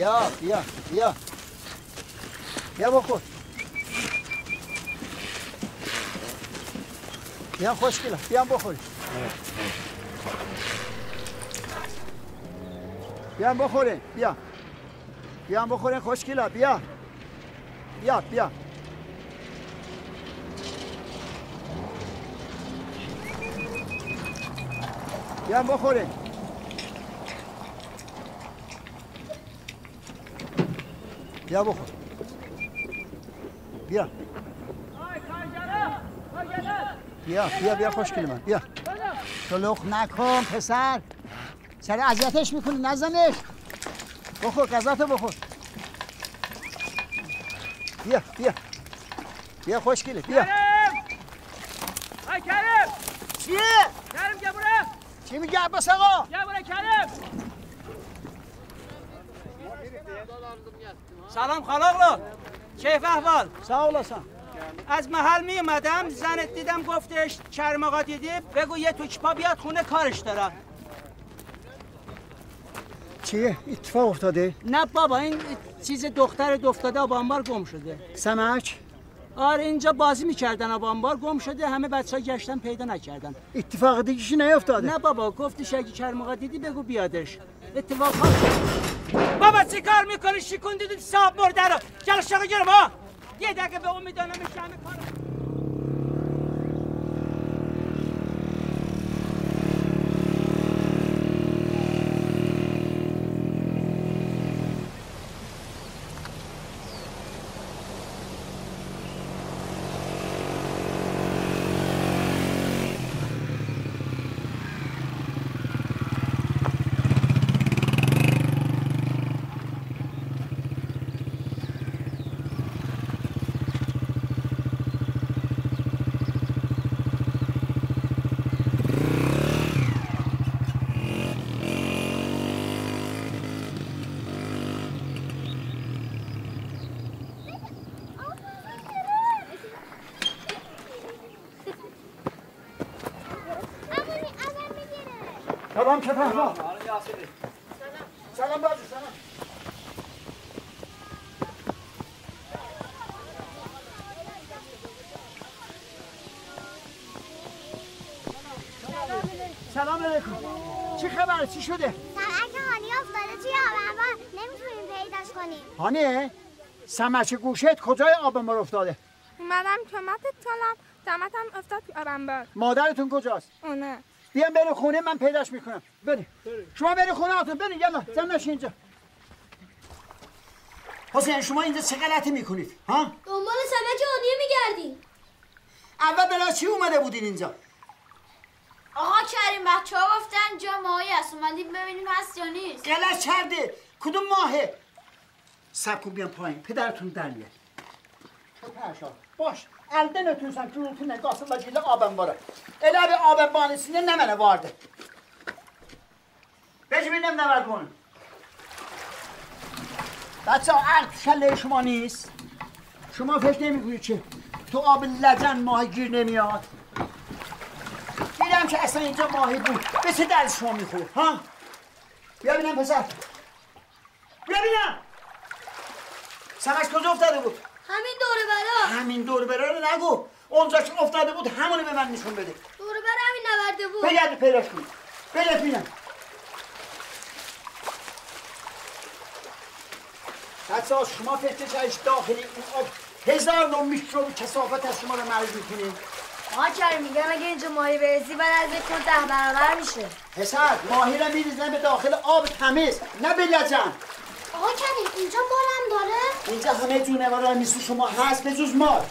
بیا بیا بیا. بیا بخور بیا خوشگله بیا بخور بیا بخورین بیا. بیا بخورین خوشگله بیا. بیا بیا. بیا بخورین بیا بخور. بیا. بیا بیا بیا خوشگل من. بیا. شلوغ نکن پسر. سر اذیتش می‌کنی نزنش. بخور غذاتو بخور. بیا بیا. بیا خوشگله بیا. کریم های کریم. چیه؟ کریم بره چی میگه عباس آقا؟ بیا بره کریم سلام خلاقلو کیف احوال سا olasın. از محل می اومدم زنت دیدم گفتش کریم آقا دیدی بگو یه توکپا بیاد خونه کارش دارم چیه؟ اتفاق افتاده؟ نه بابا این چیز دختر افتاده آب انبار گم شده سمک؟ آره اینجا بازی می‌کردن آب انبار گم شده همه بچه ها گشتن پیدا نکردن اتفاق دیگه چی نیفتاده؟ نه بابا گفتش اگه کریم آقا دیدی بگو بیادش اتفاق بابا چی کار می‌کنی؟ شیکون دیدی صاحب مرده رو. جلو شاقه گیرم ها یه دقیقه به اون می‌دانم همه کار سلام که فهمم سلام. بازی سلام. سلام علیکم. چی خبره چی شده؟ سمک هانی افتاده توی آب انبار نمی‌تونیم پیداش کنیم. هانیه سمچ گوشت کجای آب ما افتاده؟ اومدم کمکت کنم دمتم افتاد تو آبنبار مادرتون کجاست؟ اونه. بیام بریم خونه من پیداش می‌کنم. بریم شما بریم خونه هاتون بریم یلا زن نشین اینجا. حسین شما اینجا چه غلطی می‌کنید؟ ها؟ دنبال سمک هانیه میگردیم اول بلا چی اومده بودین اینجا؟ آقا کریم بچه ها گفتن جا ماهی هست اومدیم ببینیم هست یا نیست. غلط کرده. کدوم ماهه؟ سب بیام پایین. پدرتون در میاد پرشا؟ باش elden sen gürültünle kasılacıyla abim var. Elə bir abim banisini ne mene vardı. Beş binem ne var bunun? بچه ها کله شما نیست شما فکر نمی کنید که تو آب لجن ماهی گیر نمیاد دیدم که اصلا اینجا ماهی بود به چه درد شما میخور ها بیا بینم پسر بیا بینم سمش کجا افتاده بود همین دوره برا. همین دور برا رو نگو. اونجا که افتاده بود همونو به من نشون بده. دوره برا همین نورده بود. بگرد پیداش کنی بگرد بینم. حتی شما چایش داخلی اون آب هزار نوع میکروب کسافت از شما رو مرز می‌کنیم کریم میگم اگه اینجا ماهی برسی بعد از یک کن ده برابر میشه. پسر ماهی رو میریزن به داخل آب تمیز نه به لجن آقا کریم اینجا مال هم داره. اینجا همه جونورا مثل شما هست به جز ما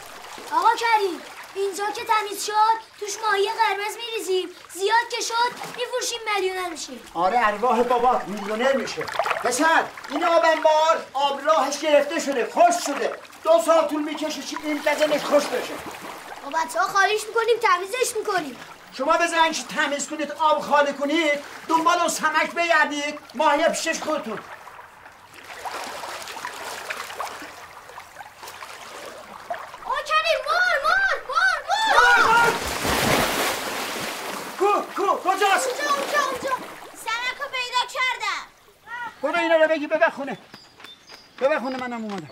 آقا کریم اینجا که تمیز شد توش ماهی قرمز میریزیم. زیاد که شد میفروشیم میلیونر میشیم آره ارواح بابات میلیونر میشه. پسر این آب انبار آب راهش گرفته شده خوش شده. دو سال طول می‌کشه چی این بدنش خوش بشه. با بچه ها خالیش می‌کنیم تمیزش می‌کنیم. شما بزنین که تمیز کنید آب خالی کنید دنبال اون سمک بگردید ماهی پیشش خودتون آقا کریم مار مار مار مار کو کو کجاست اونجا اونجا اونجا سمک رو پیدا کردم برو اینا رو بگی ببر خونه ببر خونه منم اومدم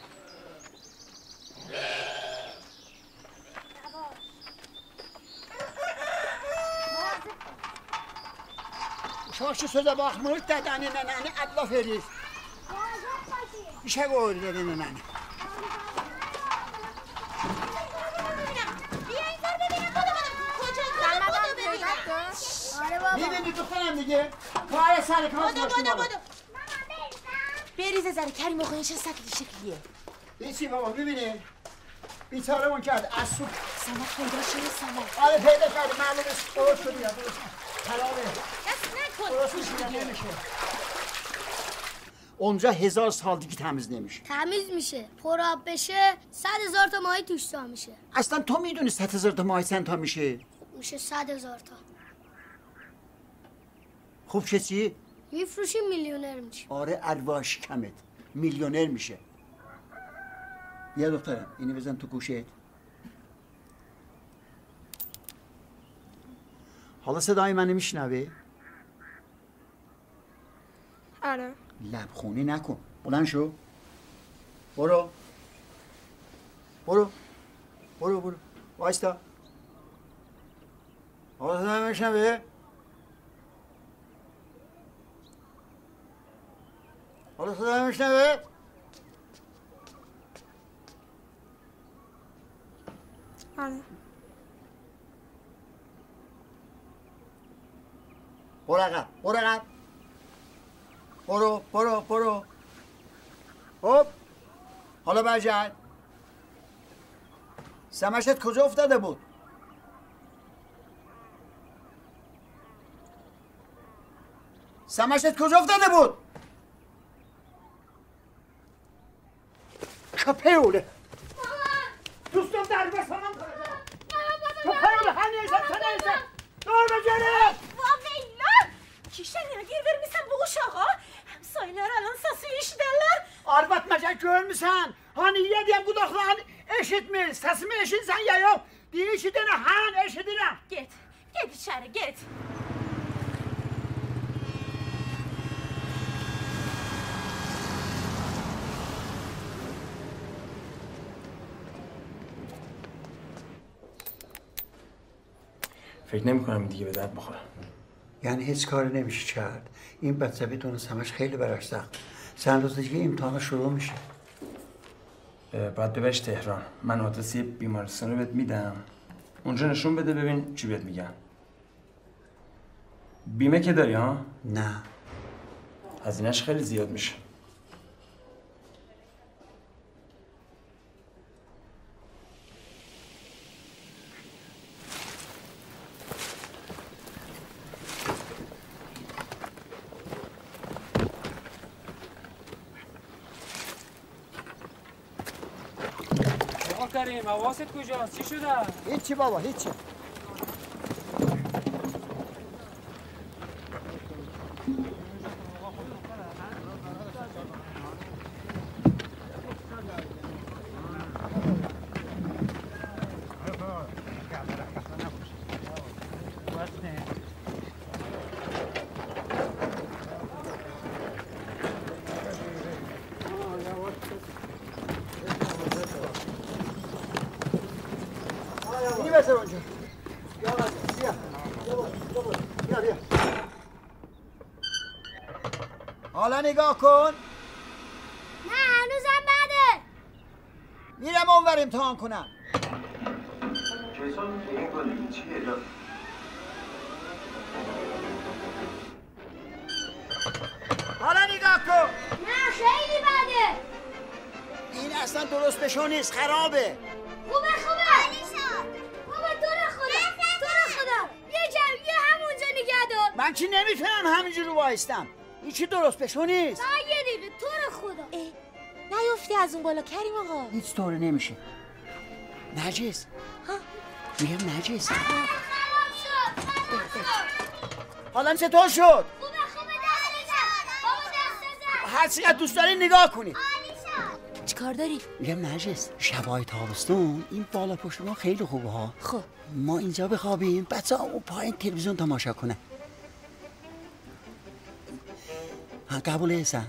Çarşı söze bakmıyor dedenin neneni adla verir. İşe koyur dedenin neneni. بیا این بر ببینم خودم کجا بودم بودو ببینم آره بابا می‌بینی دخترم دیگه؟ کار سر کار بودو بودو. بودو. بریز زره کریم آقا این چه سطح شکلیه. هیچی بابا می‌بینی؟ بیچاره اون کرد از سوپ سمک پیدا شده سمک آره پیدا کرد معلومه درست شد. خرابه. دست نکن. نمیشه. اونجا هزار سال دیگه تمیز نمیشه. تمیز میشه. پر آب بشه صد هزار تا ماهی توش تا میشه. اصلا تو می‌دونی صد هزار تا ماهی چند تا میشه؟ میشه صد هزار تا. خوب چه چی؟ میفروشیم میلیونر میشیم آره ارواش کمت. میلیونر میشه. بیا دخترم اینو بزن تو گوشت. حالا صدای من میشنوه آره. لبخونی نکن. بلند شو. برو. برو. برو برو. وایستا. حالا صدای میشنوه حالا صدای میشنوه آره برو عقب برو عقب برو برو برو خب حالا سمشت کجا افتاده بود سمشت کجا افتاده بود Köpeği oğlu. Dostum darbe sana mı kalacak? Köpeği oğlu hani yesen sana yesen. Ne oldu canım? Vallahi kişeniye girdirmişsen bu uşağa. Hem soylar alınsa su işlerler. Arbatmaca görmüsen. Hani ye diye kulaklarını eşitmir. Sesimi eşitsen ya yok. Bir iki tane han eşitine. Git, git içeri git. فکر نمی کنم دیگه به درد بخوره. یعنی هیچ کاری نمیشه کرد. این بچه بدون سمش خیلی براش سخت. چند روز دیگه امتحان شروع میشه. باید ببرش تهران. من آدرس یه بیمارستان رو بهت میدم. اونجا نشون بده ببین چی بهت میگن. بیمه که داری ها؟ نه. هزینهش خیلی زیاد میشه آقا کریم حواست کجاست چی شده هیچی بابا هیچی اینی بذار اونجا بیا بیا بیا بیا بیا حالا نگاه کن. نه هنوزم بعده میرم اونور امتحان کنم. حالا نگاه کن. نه خیلی بعده این اصلا درست بشو نیست خرابه. خوبه خوبه. بابا تو رو خدا. تو رو خدا. یه جمعی همونجا نگه دار. من چی نمی‌تونم همینجوری وایستم. این چی درست بشو نیست. فقط یه دقیقه. تو رو خدا. نیفتی از اون بالا کریم آقا. هیچ طوره نمیشه. نجس میگم نجس خراب شد خراب شد. حالا چطور شد؟ خوبه خوبه دست بزن بابا دست هر دوست داری نگاه کنی. چیکار داری؟ میگم نجس شبای تابستون این بالا پشت ما خیلی خوبه ها. خب. ما اینجا بخوابیم بچه ها اون پایین تلویزیون تماشا کنه ها قبول هستن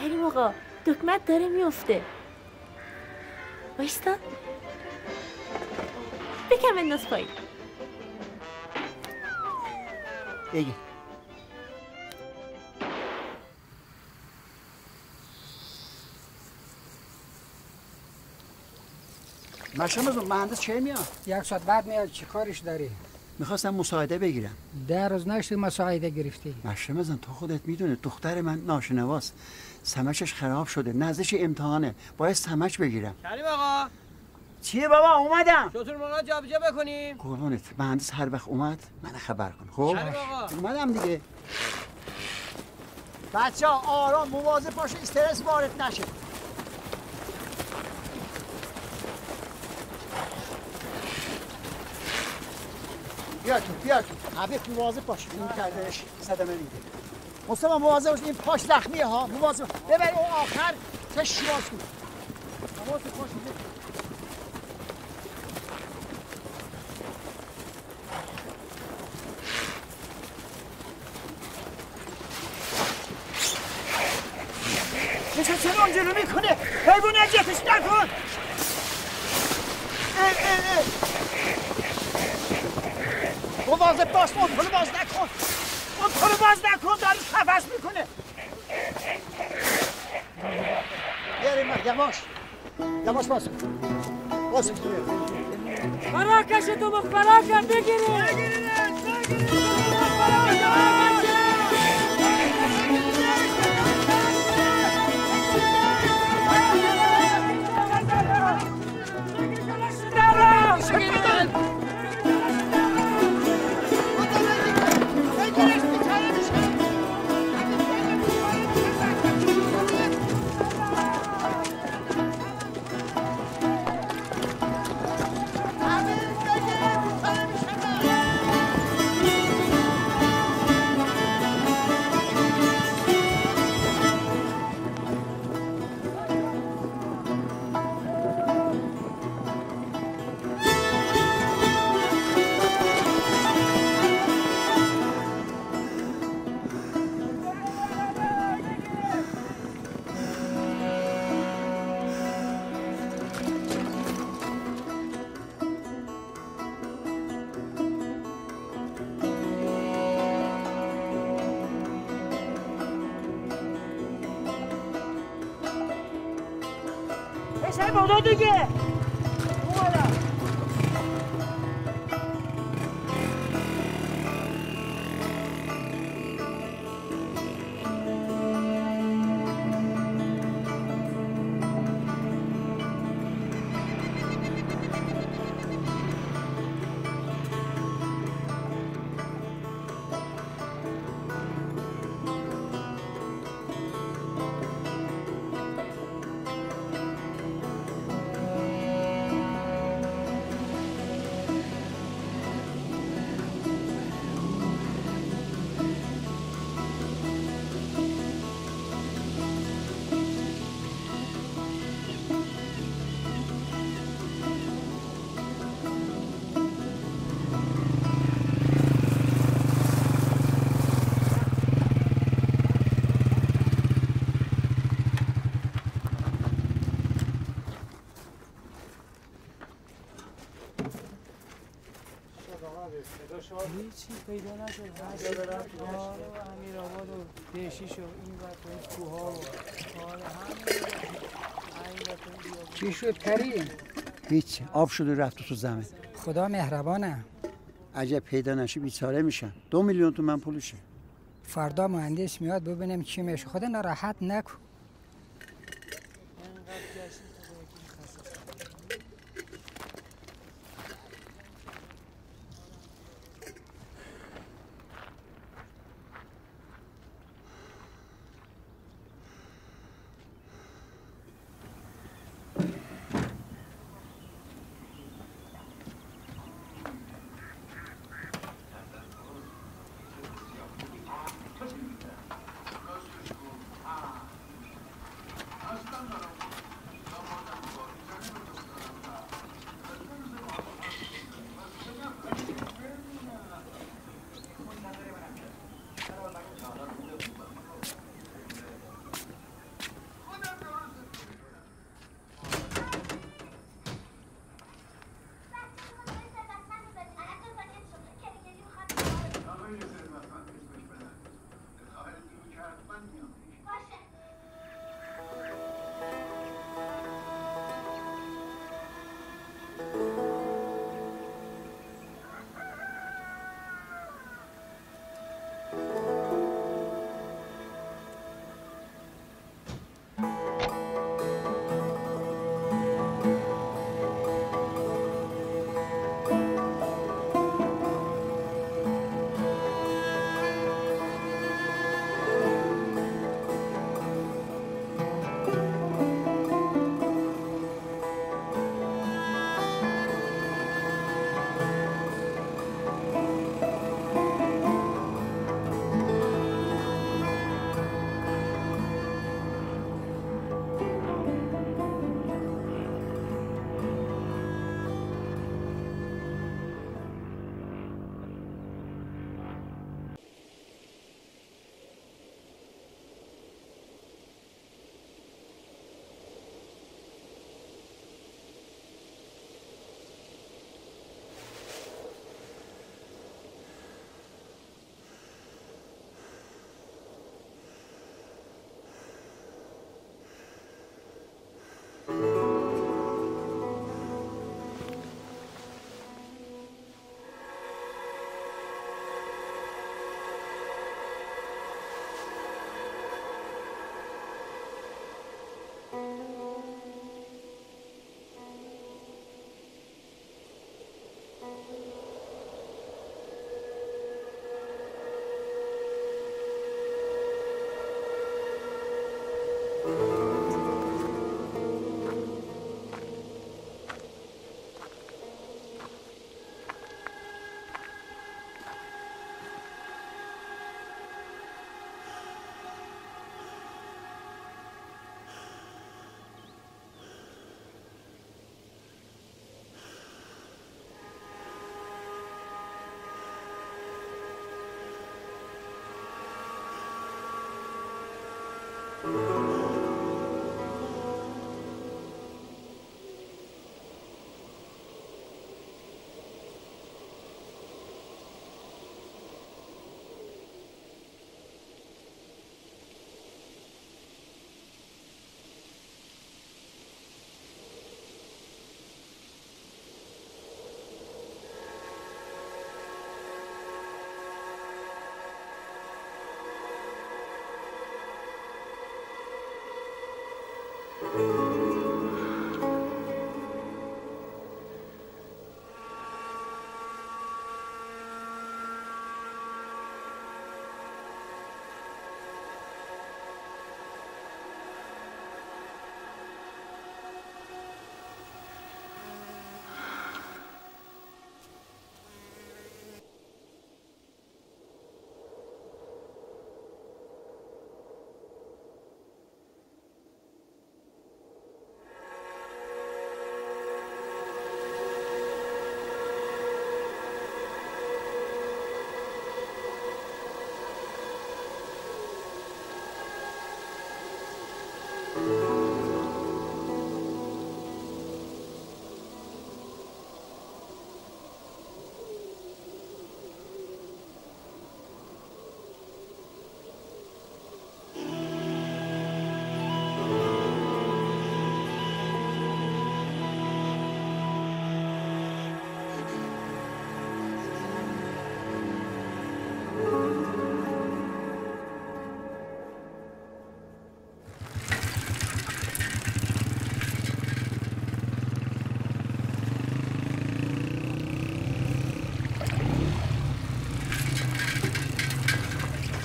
کریم آقا دکمت داره میفته بایستا بکن بنداز پایین. بگی مشم از مهندس چه میاد؟ یک ساعت بعد میاد چی کارش داری؟ می‌خواستم مساعده بگیرم. ده روز نشتی مساعده گرفتی؟ مشم ازن تو خودت می‌دونه دختر من ناشنواست سمچش خراب شده نزدش امتحانه. باید سمچ بگیرم. کریم آقا. چیه بابا؟ اومدم. شطور مرغا جابجا بکنیم. قربانت مهندس هر وقت اومد من خبر کن. خب؟ اومدم دیگه. بچه ها آرام مواظب باشه استرس وارد نشه. بیا تو بیا تو حبیب مواظب باش. این کردش صدمه میده. مصطفی مواظب باش. این پاش زخمیه ها مواظب. ببر اون آخر چش باز کن. حواست باشه مثل چرا اونجا رو می‌کنه؟ حیوان اذیتش نکن! باش موتور باز نکن. موتور باز نکن داره خفش می‌کنه. بیاریم من یواش. یواش باز. باز کن. فراکش تو با فراکم بگیری. بشه پیدا نشد. هشت آره و امیر آباد و بهشیش و این ور تو این کوها و آره همین تو. چی شد کریم؟ هیچ. آب شد و رفت تو زمین. خدا مهربانه. اگه پیدا نشه بیچاره میشن. دو میلیون تومن پولشه. فردا مهندس میاد ببینیم چی میشه. خدا ناراحت نکن.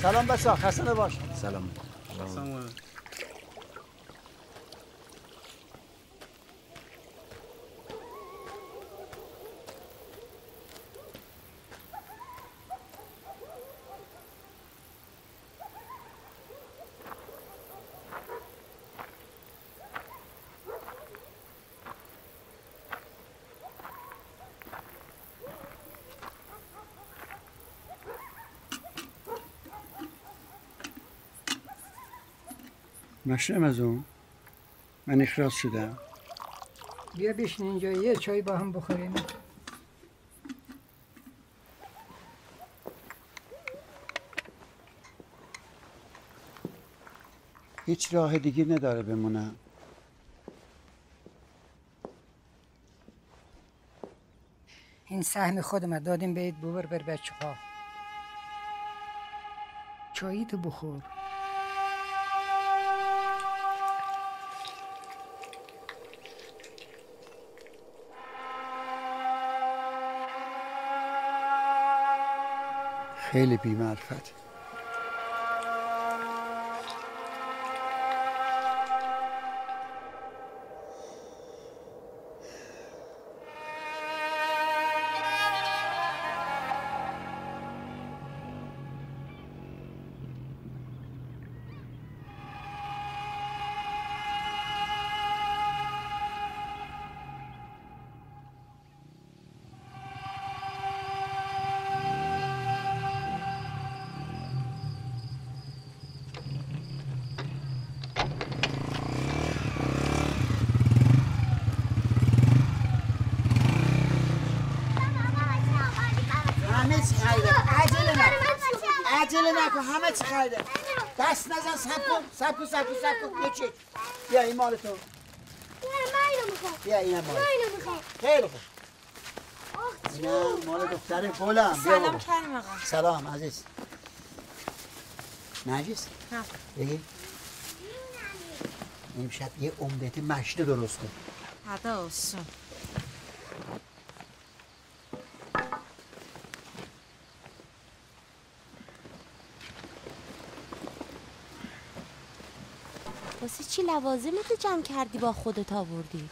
سلام بسا خسته باش سلام مشرم از اون. من اخراج شدم. بیا بشین اینجا یه چای با هم بخوریم. هیچ راه دیگه نداره بمونم این سهم خودم دادیم بهت ببر بر بچه ها چایی تو بخور. خیلی بیمعرفت. کن سب کن یه چی بیا این مال تو. من اینو می‌خوام. بیا اینم مال. من اینو می‌خوام. خیلی خوب. اینم مال دختر گلم بیا بابا. کریم آقا سلام عزیز. نرگس نه. بگی. امشب یه املت مشته درست کن. هدا لوازمتو جمع کردی با خودت آوردی؟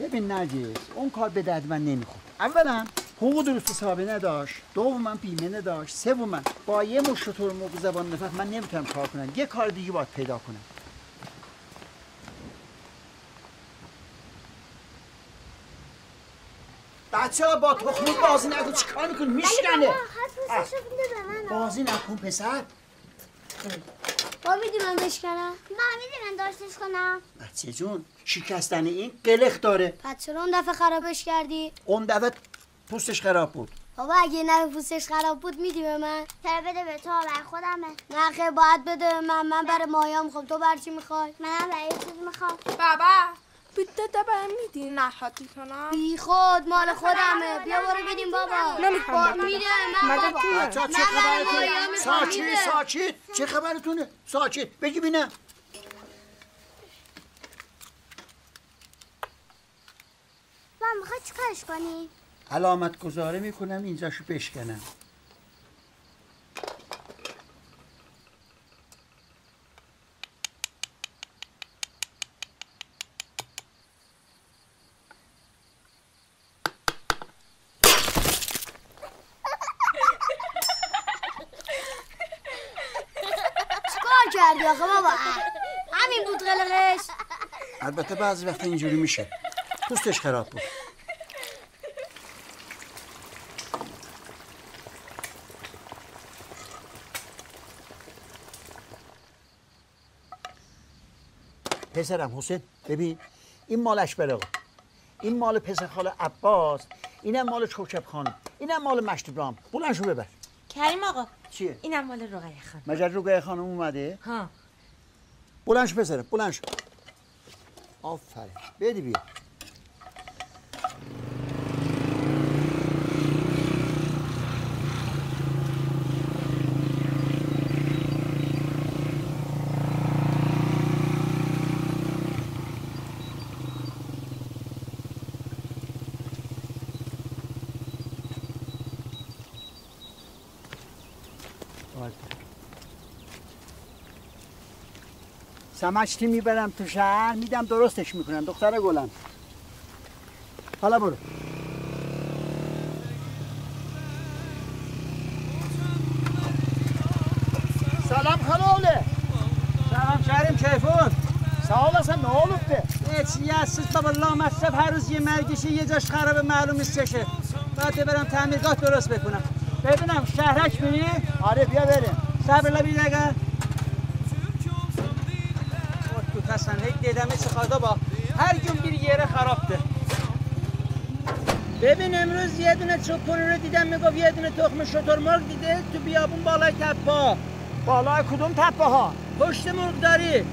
ببین نرگس اون کار به درد من نمی‌خورد. اولا حقوق درست حسابی نداشت. دوما بیمه نداشت. سوما با یه مش شطور موقع زبان نفت من نمی‌تونم کار کنم. یه کار دیگه باید پیدا کنم. بچه ها با تخمی بازی نکن. چی کار می‌کنی؟ میشکنه من بازی نکن پسر. با میدی من بشکنم؟ من میدی من داشتش کنم. بچه جون شکستن این قلق داره. پس چرا اون دفعه خرابش کردی؟ اون دفعه پوستش خراب بود. بابا اگه نه پوستش خراب بود میدی به من؟ چرا بده به تو بر خودمه. نه خیلی باید بده به من. من برای مایا می‌خوام تو بر چی می‌خوای؟ منم برای چیز می‌خوام. بابا! بیده دبه میدی؟ نحاتی کنم بی خود مال خودمه. بیا برو بدیم بابا. نمی‌خوام. میده من بابا. بچه چه خبرتونه؟ میده. ساچید چه خبرتونه؟ ساچید بگی بینم من می‌خوای چیکارش کنی؟ علامت گذاره می‌کنم اینجاشو بشکنم چیکار کردی آخه بابا اه. همین بود قلقش البته بعضی وقتا اینجوری میشه. پوستش خراب بود. پسرم حسین ببین این مالش بره این مال پسر خاله عباس اینم مال چوچب خانم اینم مال مشت ابراهیم بلندشو ببر. کریم آقا. چیه؟ اینم مال رقیه خانم. مجد روگاه خانم اومده؟ ها. بلندش پسره بلندش آفرین بدی بیا سمچتی می‌برم تو شهر میدم درستش می‌کنم دختر گلم. حالا برو. سلام خلاله. سلام شهریم کیفون؟ olasın ne olup de? هیچ یاسız baba لامصب هر روز یه مرگشه یه جاش خرابه معلوم نیست چشه. باید برم تعمیرگاه درست بکنم. ببینم شهرک بینی؟ Arı bir verin. صبر bir dakika. تصن هیچ دیدم چه با هر gün bir yere خرابته. ببین امروز یه دونه چوپونی رو دیدم می‌گفت یه دونه تخم مرغ دیده تو بیابون بالای تپا Balay kudum tepe ha. پشت مرغداری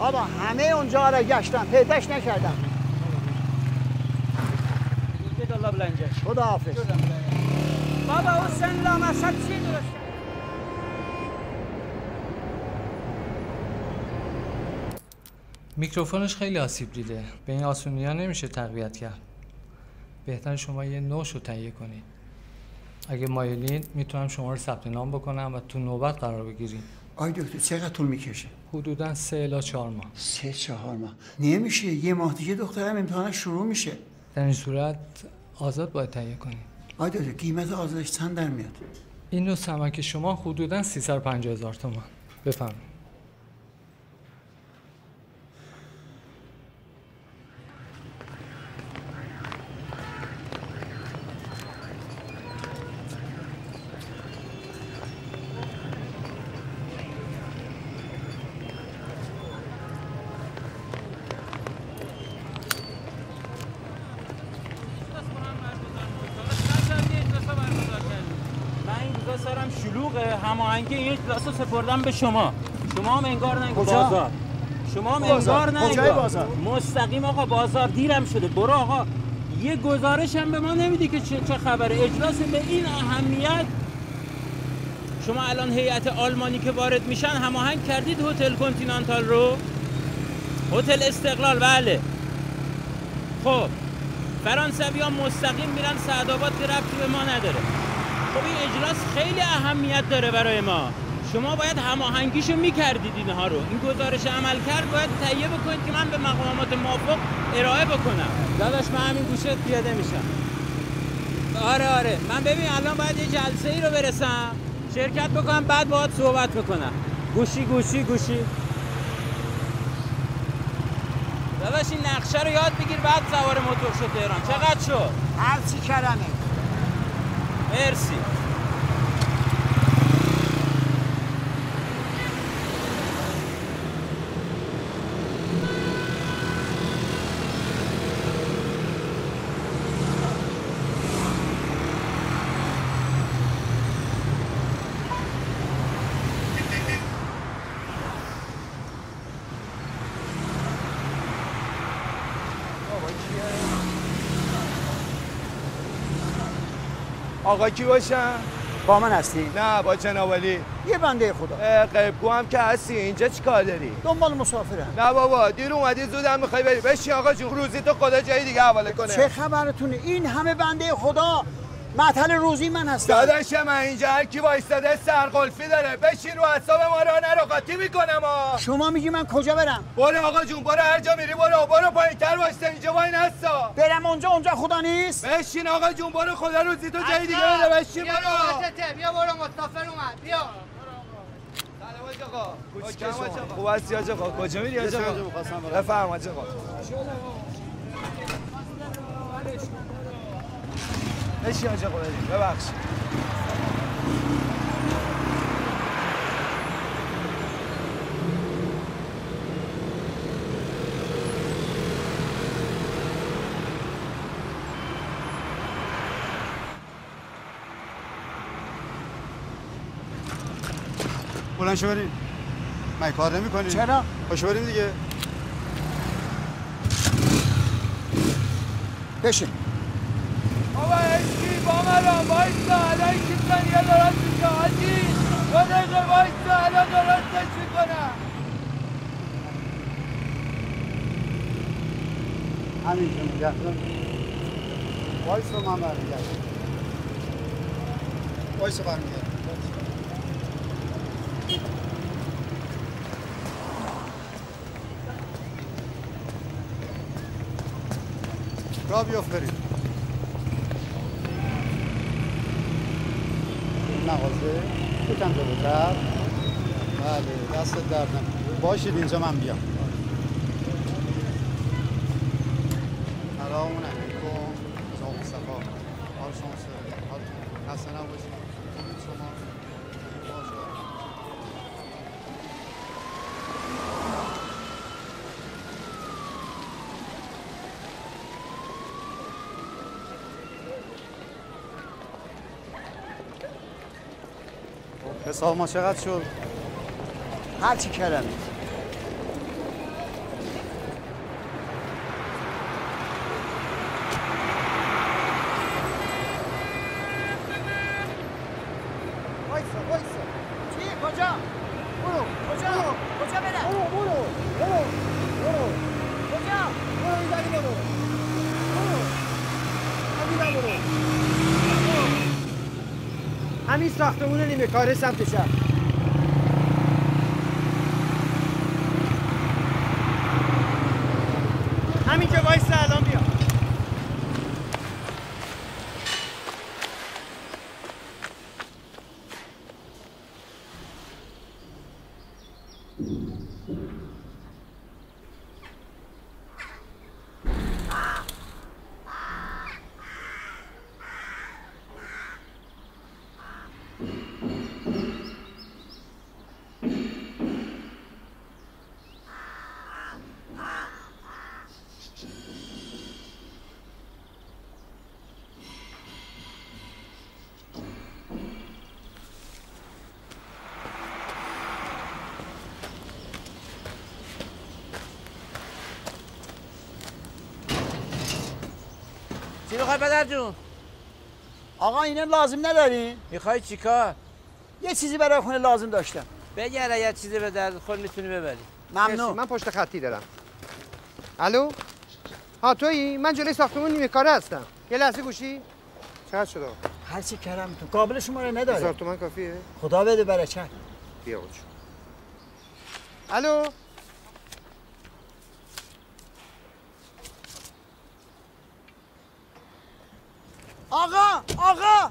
Ama همه اونجا را گشتم پیداش نکردم. خدا حافظ. بابا او سن لامصب چی درست میکروفونش خیلی آسیب دیده. به این آسونی ها نمیشه تقویت کرد. بهتر شما یه نوش رو تهیه کنید. اگه مایلین می‌تونم شما رو ثبت نام بکنم و تو نوبت قرار بگیریم. آی دکتر چقدر طول می‌کشه؟ حدودا سه الا چهار ماه. سه چهار ماه. نمیشه. یه ماه دیگه دخترم امتحانش شروع میشه. در این صورت آزاد باید تهیه کنید آی دکتر قیمت آزادش چند در میاد؟ این نوع سمک شما حدودا 350 هزار تومان بفرمایید من این روزا سرم شلوغه هماهنگی این کلاس رو سپردم به شما. شما هم انگار نه کجا؟ بازار. شما هم. انگار نه کجای انگار. بازار؟ مستقیم آقا بازار دیرم شده. برو آقا. یه گزارش هم به ما نمیدی که چه, چه خبره. اجلاس به این اهمیت. شما الان هیئت آلمانی که وارد میشن هماهنگ کردید هتل کنتینانتال رو؟ هتل استقلال بله. خب. فرانسوی ها مستقیم میرن سعدآباد که ربطی به ما نداره. خب این اجلاس خیلی اهمیت داره برای ما. شما باید هماهنگیشو می‌کردید اینها رو. این گزارش عمل کرد باید تهیه بکنید که من به مقامات موافق ارائه بکنم. داداش من همین گوشه پیاده میشم. آره آره. من ببین الان باید یه جلسه ای رو برسم. شرکت بکنم بعد باهات صحبت بکنم. گوشی گوشی گوشی. داداش این نقشه رو یاد بگیر بعد سوار موتور شو تهران. چقدر شد؟ هرچی کلمه. مرسی. آقا کی باشم؟ با من هستی؟ نه با جنابالی یه بنده خدا. قیبگو هم که هستی. اینجا چی کار داری؟ دنبال مسافرم. نه بابا دیر اومدی زودم می‌خوای بری. بشین آقا جون. روزی تو خدا جایی دیگه حواله کنه. چه خبرتونه؟ این همه بنده خدا معطل روزی من هستم. داداش من اینجا هر کی وایستاده سرقلفی داره. بشین رو حساب ما رو نرو. قاطی می‌کنم ها. شما میگی من کجا برم؟ برو آقا جون برو هر جا میری برو. برو پایین. تر وایستا. اینجا وای نستا. برم اونجا اونجا خدا نیست. بشین آقا جون برو. خدا روزی تو جایی دیگه بده. بشین برو. بیا برو. مصطفی اومد. بیا. خوب هستی آج آقا کجا میری آج آقا بفرم آج آقا بشین آج آقا بریم ببخش بلند شو بریم من کار نمی کنی چرا؟ پاشو بریم دیگه بشین ويشفي مرض وانت عليك ثاني ربك عزيز ونجم وانت على غرض تشفقنا Anneciğim yakın. Oysa mamar yakın. Oysa var mı yakın? Rabia Ferit. مغازه یکم جلوتر بله دست نکنه. باشید اینجا من بیام سلام علیکم شما مصطفی حال شما چه؟ حالتون خسته نباشید شما باشه حساب ما چقدر شد؟ هرچی کردم وایسا وایسا چی کجا برو کجا کجا برم برو برو برو برو کجا برو این داری برو برو همین برو همین کاره سمت چپ همینجا وایسا الان بیا چی می‌خوای پدر جون؟ آقا اینا لازم نداری؟ می‌خوای چیکار؟ یه چیزی برای خونه لازم داشتم. بگر یه چیزی به درد خود می‌تونی ببری. ممنون. من پشت خطی دارم. الو؟ ها تویی؟ من جلوی ساختمون نیمه کاره هستم. یه لحظه گوشی. چقدر شد هر چی کردم تو قابل شما رو نداره. هزار تومن کافیه؟ خدا بده برکت بیا الو؟ آقا آقا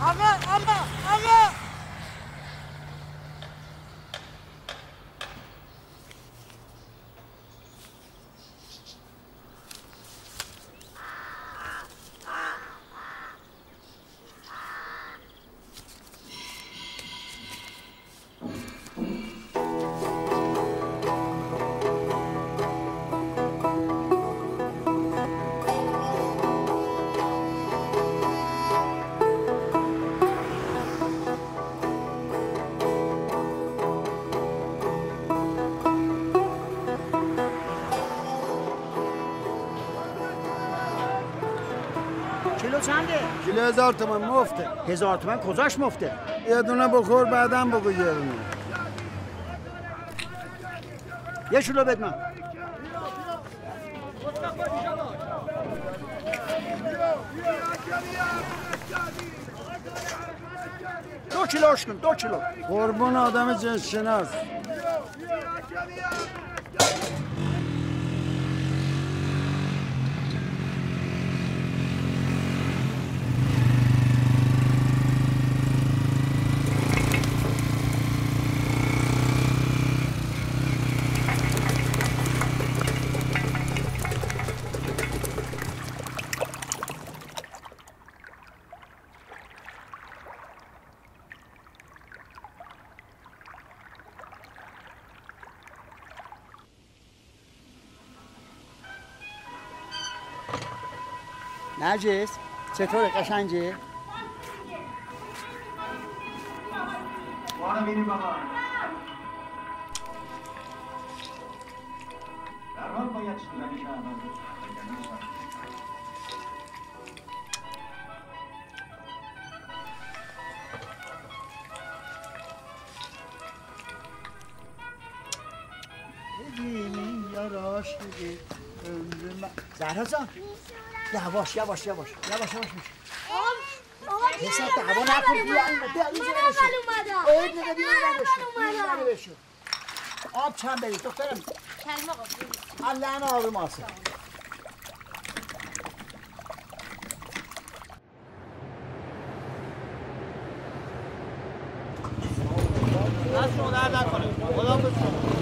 آقا آقا آقا کیلو هزار تومن مفته. هزار تومن کجاش مفته؟ یه دونه بخور بعدم بگو یه دونه. یه کیلو بد من. دو کیلوش کن دو کیلو. قربون آدم جنس شناس باید شدنی شهرمان ببینی دیگه. عمر من زهرا جان. Yavaş yavaş yavaş. Yavaş یه Mesela دعوا نکن. بیا اینجا اینجا بشو اول نگه بیا اینجا بشو آب چند برید دخترم. کلمه قبول اللعنه آب ماسه دست شما درد نکنه. خدا بسیار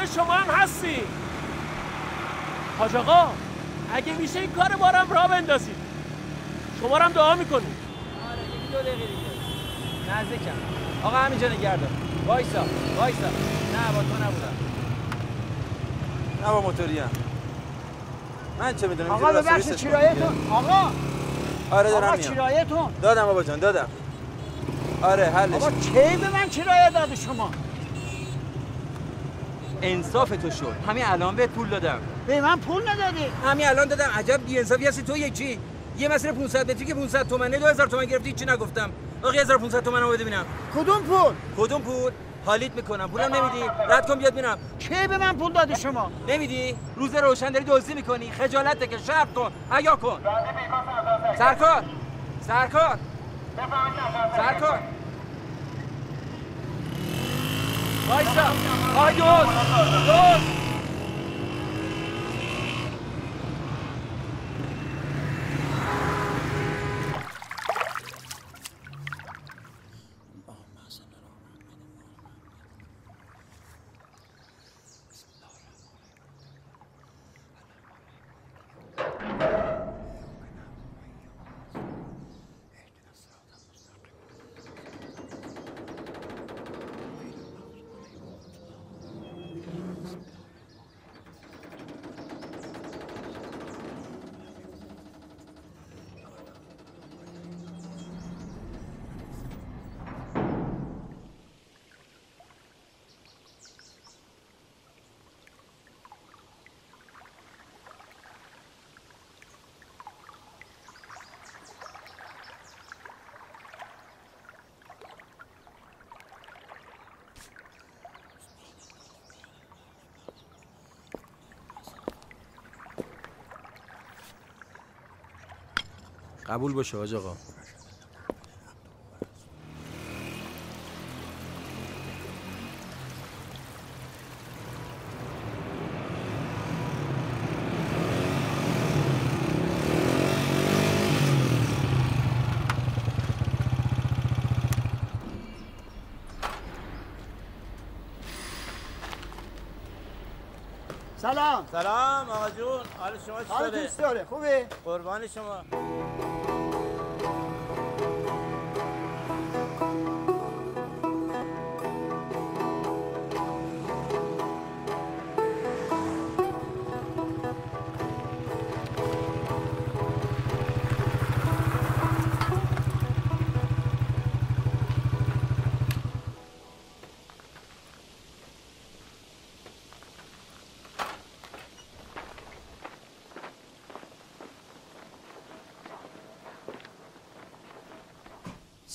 زیاره شما هم هستی. حاج آقا اگه میشه این کار بارم را بندازید. شما رو هم دعا می‌کنیم. دو دقیقه دیگه. نزدیکم. آقا همینجا نگردم وایسا وایسا. نه با تو نبودم. نه با موتوریم من چه می‌دونم؟ آقا ببخشید چرایتون آقا! آره دارم آقا میام. چرایتون دادم بابا جان دادم. آره حلش. آقا کی به من کرایه داده شما؟ انصاف تو شد. همین الان بهت پول دادم. به من پول ندادی. همین الان دادم. عجب بی انصافی هستی. تو یکی. یه مسیر 500 متری که 500 تومنه. 2000 تومن گرفتی. چی نگفتم؟ آقا 1500 تومن رو بده ببینم. کدوم پول؟ کدوم پول؟ حالیت می‌کنم. پولم نمیدی. رد کن بیاد ببینم. کی به من پول دادی شما؟ نمیدی. روز روشن داری دزدی می‌کنی. خجالت بکش. شرط کن. حیا کن. سرکار. سرکار. سرکار. وایسا آی دوست دوست قبول باشه حاج آقا. سلام. سلام آقا جون. حال شما حالتون چطوره خوبه؟ قربان شما.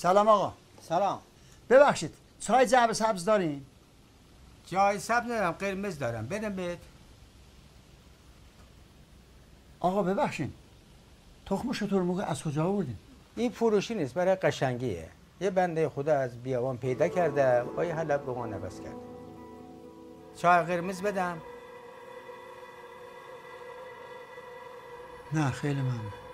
سلام آقا. سلام. ببخشید چای جعبه سبز دارین؟ چای سبز ندارم قرمز دارم. بدم بهت. آقا ببخشید تخم شطور موقع از کجا آوردین؟ این فروشی نیست برای قشنگیه. یه بنده خدا از بیابان پیدا کرده با یه حلب به ما نبس کرده. چای قرمز بدم. نه خیلی ممنون.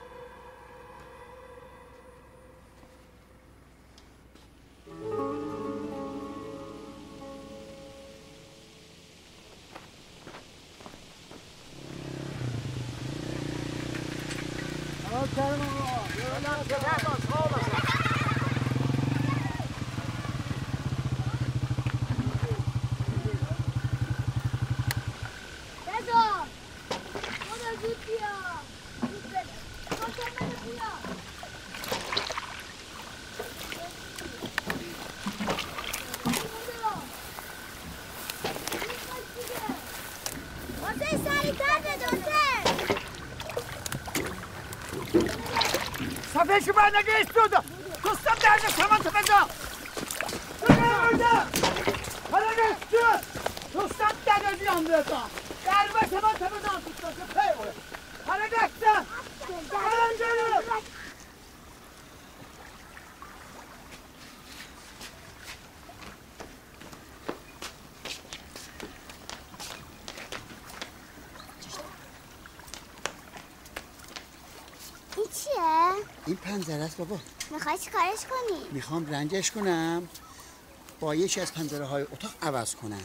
Lascia bene che studio! Costa bene, siamo andati a già! Guarda! Guarda che studio! Costa bene di andare! بابا. می‌خوای چی کارش کنی؟ می‌خوام رنجش کنم. با یکی از پنجره های اتاق عوض کنم.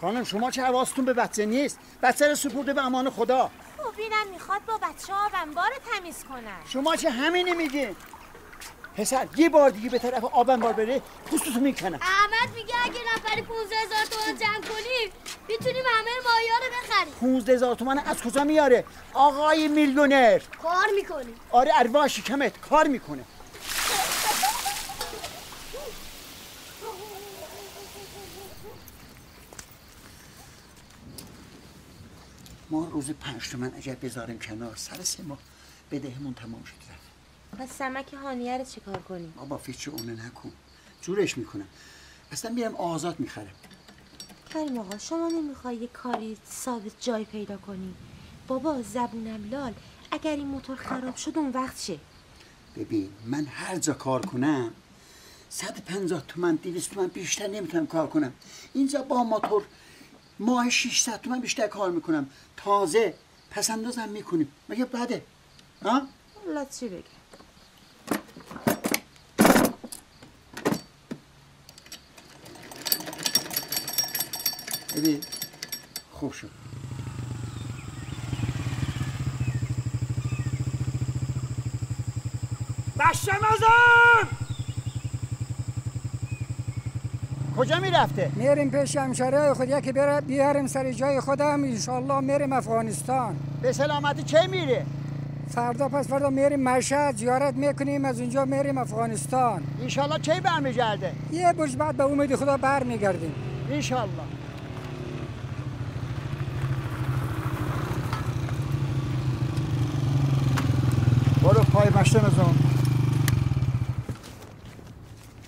خانم شما چه حواستون به بچه نیست بچه رو سپرده به امان خدا. خب اینم می‌خواد با بچه ها بار تمیز کنن. شما چه همینی میگین. پسر یه بار دیگه به طرف آبن بار بره پوستتو می‌کنم. احمد میگه اگه نفری 15 هزار تومن جمع کنیم می‌تونیم همه مایا رو بخریم. 15 هزار تومن از کجا میاره؟ آقای میلیونر. کار می‌کنیم آره ارواح شکمت. کار می‌کنه. ما روز پنج تومن اگر بذاریم کنار سر سه ماه بدهمون تمام شد رفت. پس سمک هانیه رو چیکار کنیم؟ بابا فیچ اونه نکن. جورش می‌کنم. اصلا میرم آزاد می‌خرم. کریم آقا شما نمی‌خوای یه کاری ثابت جای پیدا کنی؟ بابا زبونم لال. اگر این موتور خراب شد اون وقت چه ببین من هر جا کار کنم صد پنجاه تومن دیویست تومن بیشتر نمی‌تونم کار کنم. اینجا با موتور ماه 600 تومن بیشتر کار می‌کنم. تازه پس اندازم می‌کنیم مگه بده؟ ها؟ لا چی بگه؟ ببین خوب شد. بشمزم کجا می‌رفته؟ میریم پیش همشاره خود یکی بره بیاریم سر جای خودم. انشالله میریم افغانستان. به سلامتی چه میره؟ فردا پس فردا میریم مشهد زیارت می‌کنیم از اونجا میریم افغانستان. انشالله کی برمیگرده؟ یه برج بعد به امید خدا برمیگردیم. انشالله برو پای مشتم ازون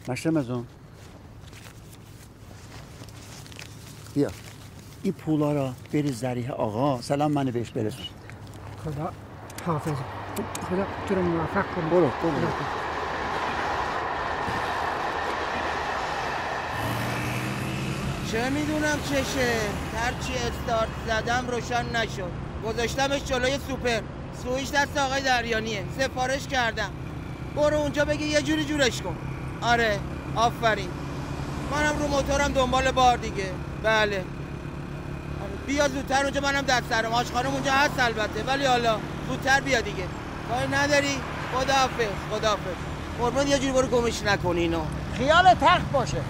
مشتم ازون بیا. این پولا را بری زریح آقا. سلام منو بهش برسون. خدا حافظ. خدا تو رو موفق کن برو برو. چه می‌دونم چشه؟ هرچی استارت زدم روشن نشد. گذاشتمش جلوی سوپر. سویش دست آقای دریانیه. سفارش کردم. برو اونجا بگی یه جوری جورش کن. آره آفرین. منم رو موتورم دنبال بار دیگه. بله. آره. بیا زودتر اونجا منم دست سرم. آش اونجا هست البته ولی حالا زودتر بیا دیگه. کاری نداری؟ خداحافظ خداحافظ. قربان یه جوری برو گمش نکنی اینو. خیال تخت باشه.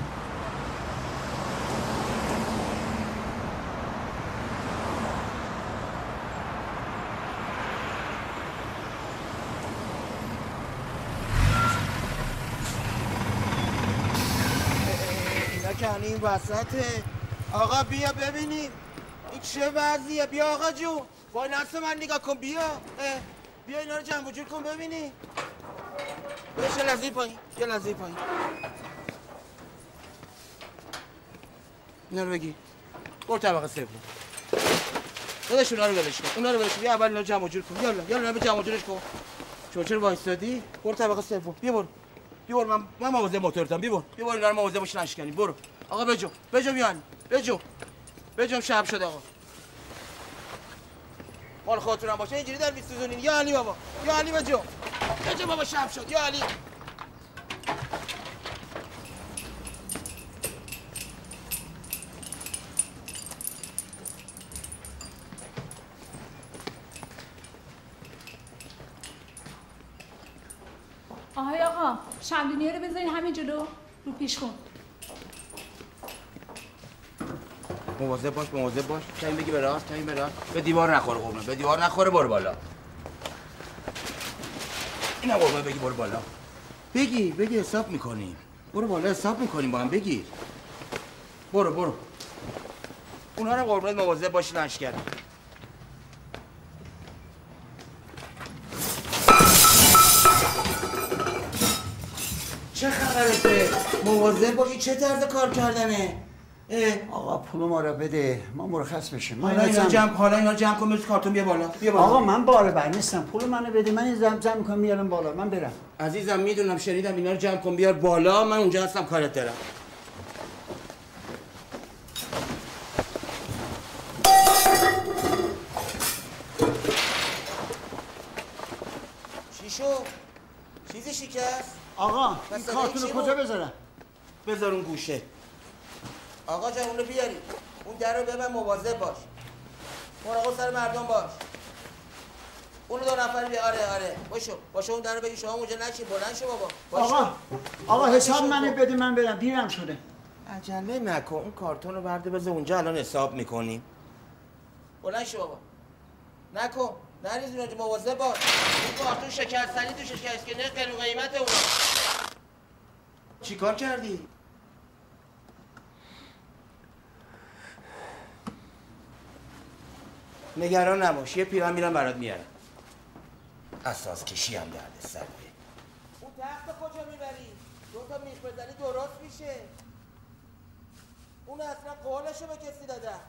این وسطه آقا بیا ببینیم. این چه وضعیه؟ بیا آقا جون. با نفس من نگاه کن. بیا. بیا اینا رو جمع و جور کن ببینی یه لحظه پایین. یه لحظه پایین. اینا رو بگی برو طبقه سوم. داداش اونا رو ولش کن. اونا رو ولش کن. بیا اول اینا جمع و جور کن. یالا یالا رو جمع و جورش کن. شما چرا وایسادی برو طبقه سوم. بیا برو. بیا برو. من من مواظب موتورتم. بیا برو. بیا برو اینا رو مواظب باش نشکنی برو. آقا بجو بجو بیان بجو بجو شب شد آقا. مال خاطرم باشه اینجوری در میسوزونین. یا علی بابا یا علی بجو. بجو بابا شب شد. یا علی. آهای آقا شمدونیه رو بذارین همین جلو رو پیش خون. مواظب باش مواظب باش. کمی بگی به راست کمی به راست. به دیوار نخوره قربون به دیوار نخوره برو بالا. اینا قربون بگی برو بالا. بگی بگی حساب می‌کنیم برو بالا حساب می‌کنیم با هم بگیر برو برو. اونا رو قربونت مواظب باش نشکر چه خبرته مواظب باشی چه طرز کار کردنه؟ آقا پول ما رو بده. ما مرخص بشیم. من حالا اینا زم- جمع حالا اینا جمع کن کارتون بیا بالا. بیا بالا. آقا من بالا بر نیستم. پول منو بده. من این زم زم می‌کنم میارم بالا. من برم. عزیزم می‌دونم شنیدم اینا رو جمع کن بیار بالا. من اونجا هستم کارت دارم. چی شو؟ چیزی شکست؟ آقا این کارتون رو کجا؟ بذارم؟ بذار اون گوشه. آقا جان اونو بیاری. اون در رو ببن مواظب باش. مراقب سر مردم باش. اونو دو نفر بیا آره آره. باشو باشو اون در رو بگی شما اونجا نشین. بلند شو بابا. باشو. آقا آقا حساب. منو بده من برم. دیرم شده. عجله نکن. اون کارتون رو برده بذار اونجا. الان حساب می‌کنیم. بلند شو بابا. نکن. نریز اونجا مواظب باش. این کارتون شکستنی تو شکست که نه قیمت قیمت اونا چیکار کردی؟ نگران نباش. یه پیرم میرم برات میارم. اساس کشی هم درد سر اون تخت کجا می‌بری؟ دو تا میخ بزنی درست میشه. اون اصلا قولشو به کسی دادم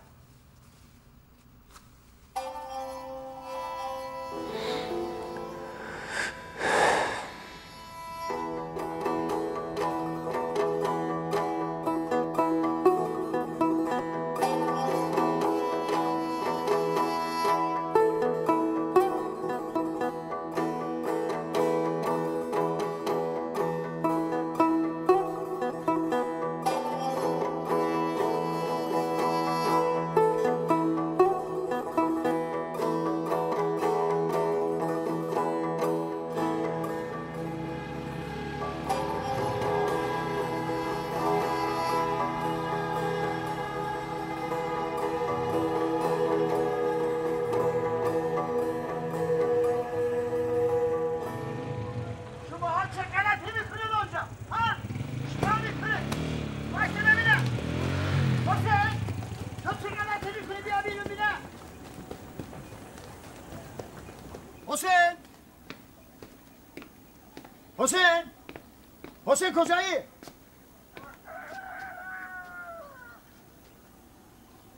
حسین کجایی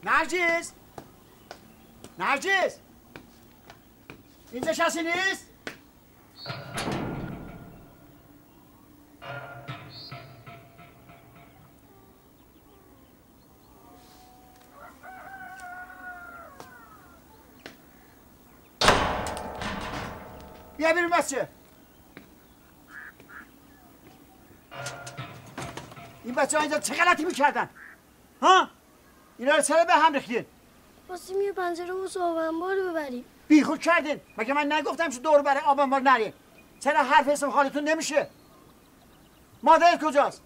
نرجس نرجس اینجا کسی نیست بیا بیرون بچه ها اینجا چه غلطی می‌کردن؟ ها؟ اینا رو چرا به هم ریختین؟ خواستیم یه پنجره و صابنبار ببریم. بیخود کردین. مگه من نگفتم که دور برای آب انبار نرین؟ چرا حرف اسم خالتون نمیشه؟ مادر کجاست؟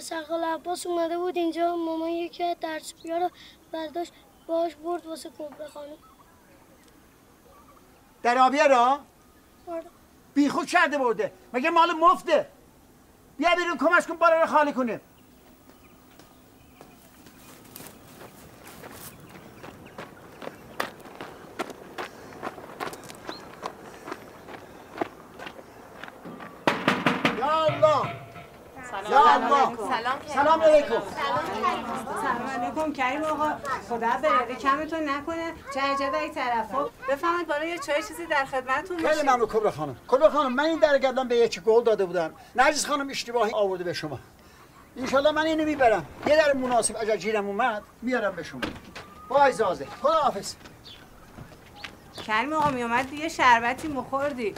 سرخال عباس اومده بود اینجا. مامان یکی از درس رو برداشت باش برد واسه کبره خانم. در آبیه را آره. بیخود کرده برده. مگه مال مفته؟ بیا بیرون کمش کن بالا رو خالی کنیم یا الله یا الله سلام علیکم. سلام علیکم کریم آقا. خدا برده کمتون نکنه. چه عجب این طرفا بفهمید بالا یه چای چیزی در خدمتتون خیلی باشه ممنون کبرا خانم. کبرا خانم من این در گردم به یکی گل داده بودم. نرجس خانم اشتباهی آورده به شما. انشالله من اینو می‌برم. یه در مناسب اگر جیرم اومد میارم به شما. با اجازه. خدا حافظ کریم آقا میومد یه شربتی مخوردی.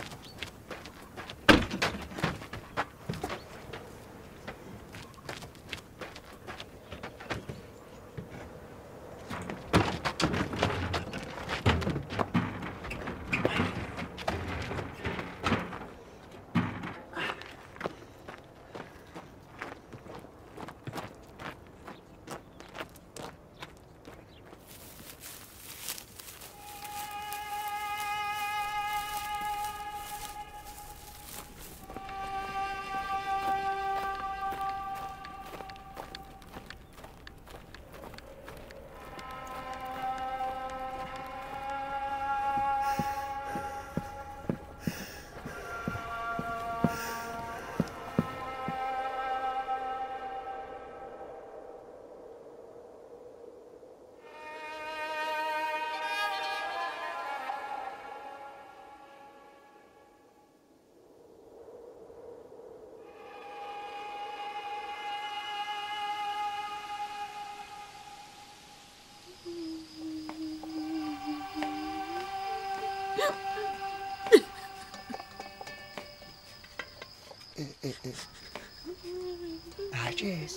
نرجس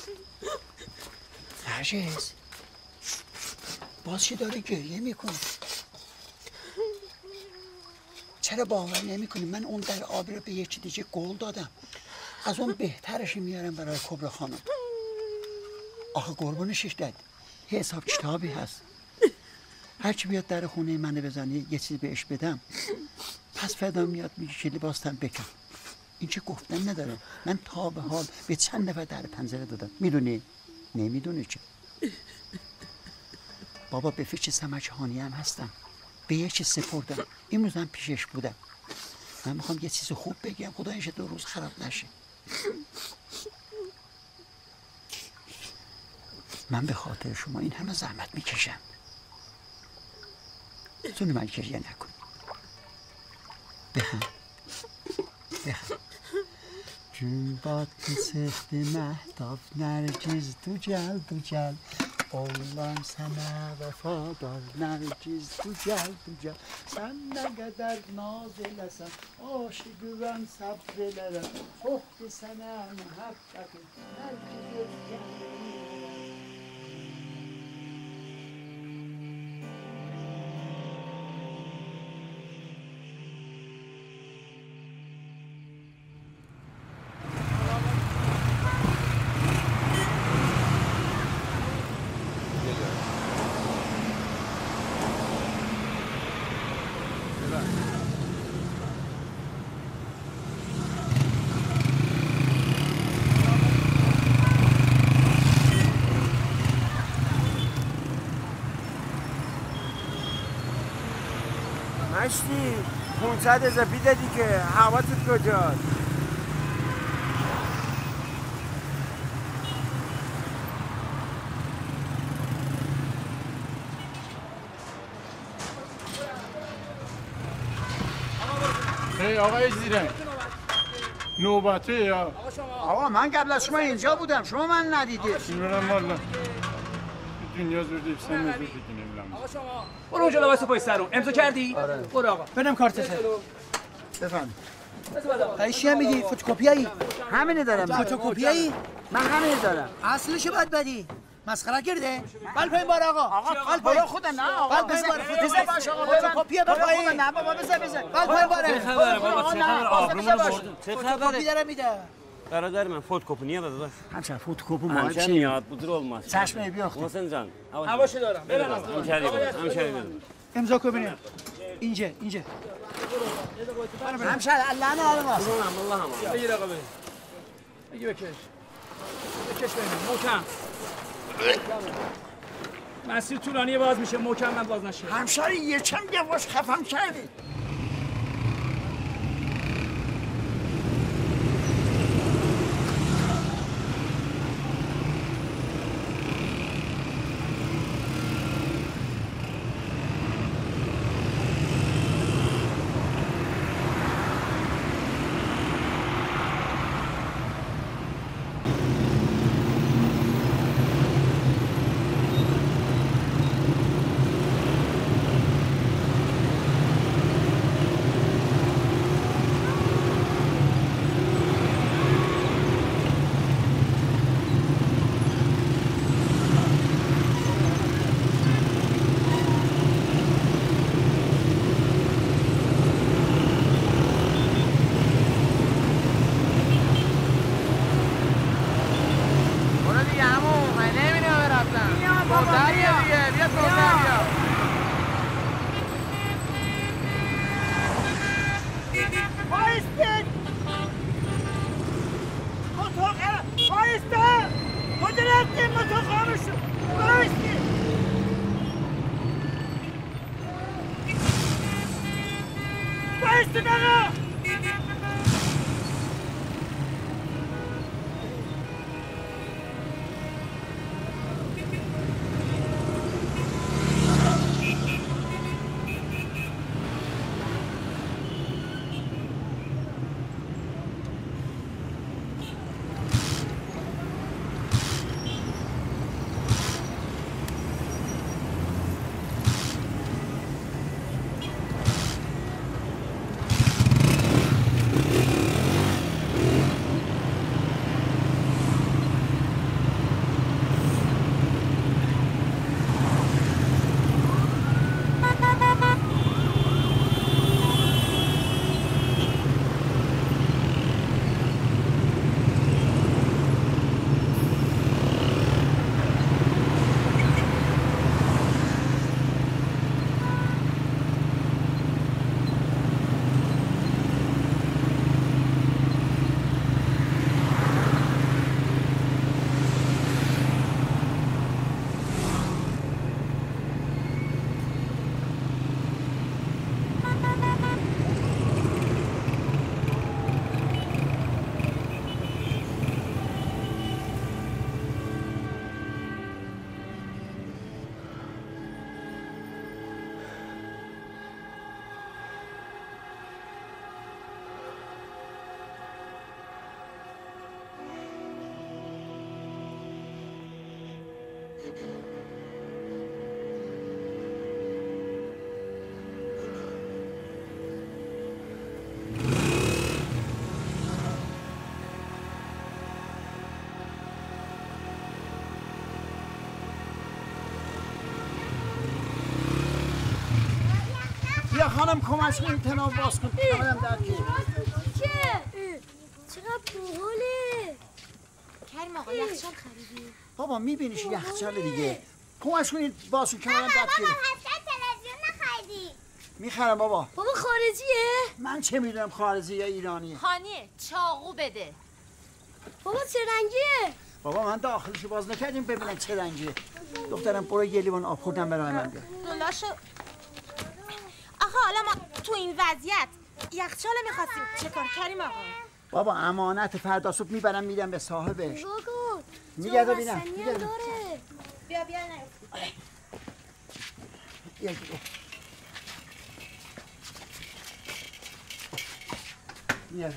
نرجس باز چی داره گریه می‌کنه چرا باور نمی‌کنی؟ من اون در آبی رو به یه چی دیگه گل دادم. از اون بهترش میارم برای کبرا خانم. آخه قربونشش داد. یه حساب کتابی هست. هرچی بیاد در خونه منو بزنی یه چیزی بهش بدم. پس فدا میاد میگه که لباستم بکن. این چه گفتن نداره؟ من تا به حال به چند نفر در پنجره دادم. می‌دونی؟ نمی‌دونی چه بابا به فکر سمک هانی هم هستم. به یه چیز سپردم. امروز هم پیشش بودم. من می‌خوام یه چیز خوب بگم. خدایش دو روز خراب نشه. من به خاطر شما این همه زحمت می‌کشم. زون من گریه نکن. بخند Gün batdı sefdi məhtab, nərgiz dücəl dücəl Oğlan sənə vəfadar, nərgiz dücəl dücəl Sən nə qədər naz eləsən, aşı güvən səbr elərəm Çoxdur sənə məhəbbətin, nərgiz dücəl dücəl مشتی 500 اضافی دادی که حواست کجاست؟ هی آقای زیرنگ. نوبته یا؟ آقا من قبل از شما اینجا بودم. شما من ندیدید. دنیا زودی سن زودی که نمیلم برو اونجا لباس پای سر رو. امضا کردی؟ آره. برو آقا. بدم کارتت بفهم چی هم میدی فتوکپیایی همینه دارم. فتوکپیایی؟ من همینه دارم. اصلشو باید بدی. مسخره کرده. بل پایین بار آقا. آقا بل پایین. خودم نه آقا. بل پایین بار. بذار باش آقا. فتوکپیه برو بل پایین. خودم نه بابا بذار بذار بل پایین باره چه خبره؟ بابا چه خبره آبرومون رو بردن چه فتوکپی خبره داره میده. برادر من فتوکپی نیاد داداش همچنان فتوکپی همیشه مال چی؟ میاد بودر olmaz چشمه بیاخته محسن جان هواشو دارم. برم همشهری بود امضا کن ببینم اینجا اینجا. همشهر الله نه آدم هست الله هم. بگیر آقا بریم بگی بکش بکش بریم. محکم. مسیر طولانی باز میشه. محکم من باز نشه همشهر یه چم یواش خفم کردی. خانم کمک کن تناب باز کن تنابم در گیر. چقدر باحاله. کریم آقا یخچال خریدی؟ بابا میبینیش یخچال دیگه؟ کمک کن این باز کن کنارم در گیر. تلویزیون نخریدی. می‌خرم بابا. بابا خارجیه. من چه می‌دونم خارجی یا ایرانی؟ خانیه چاقو بده. بابا چه رنگیه؟ بابا من داخلشو باز نکردیم ببینم چه رنگیه. دخترم برو یه لیوان آب خوردم برای من بیار. دلاشو آخه حالا ما تو این وضعیت یخچال می‌خواستیم. چه کار کریم آقا؟ بابا امانت فردا صبح می‌برم میدم به صاحبش. بگو میگرده جا ببینم بیا بیا. نه. یه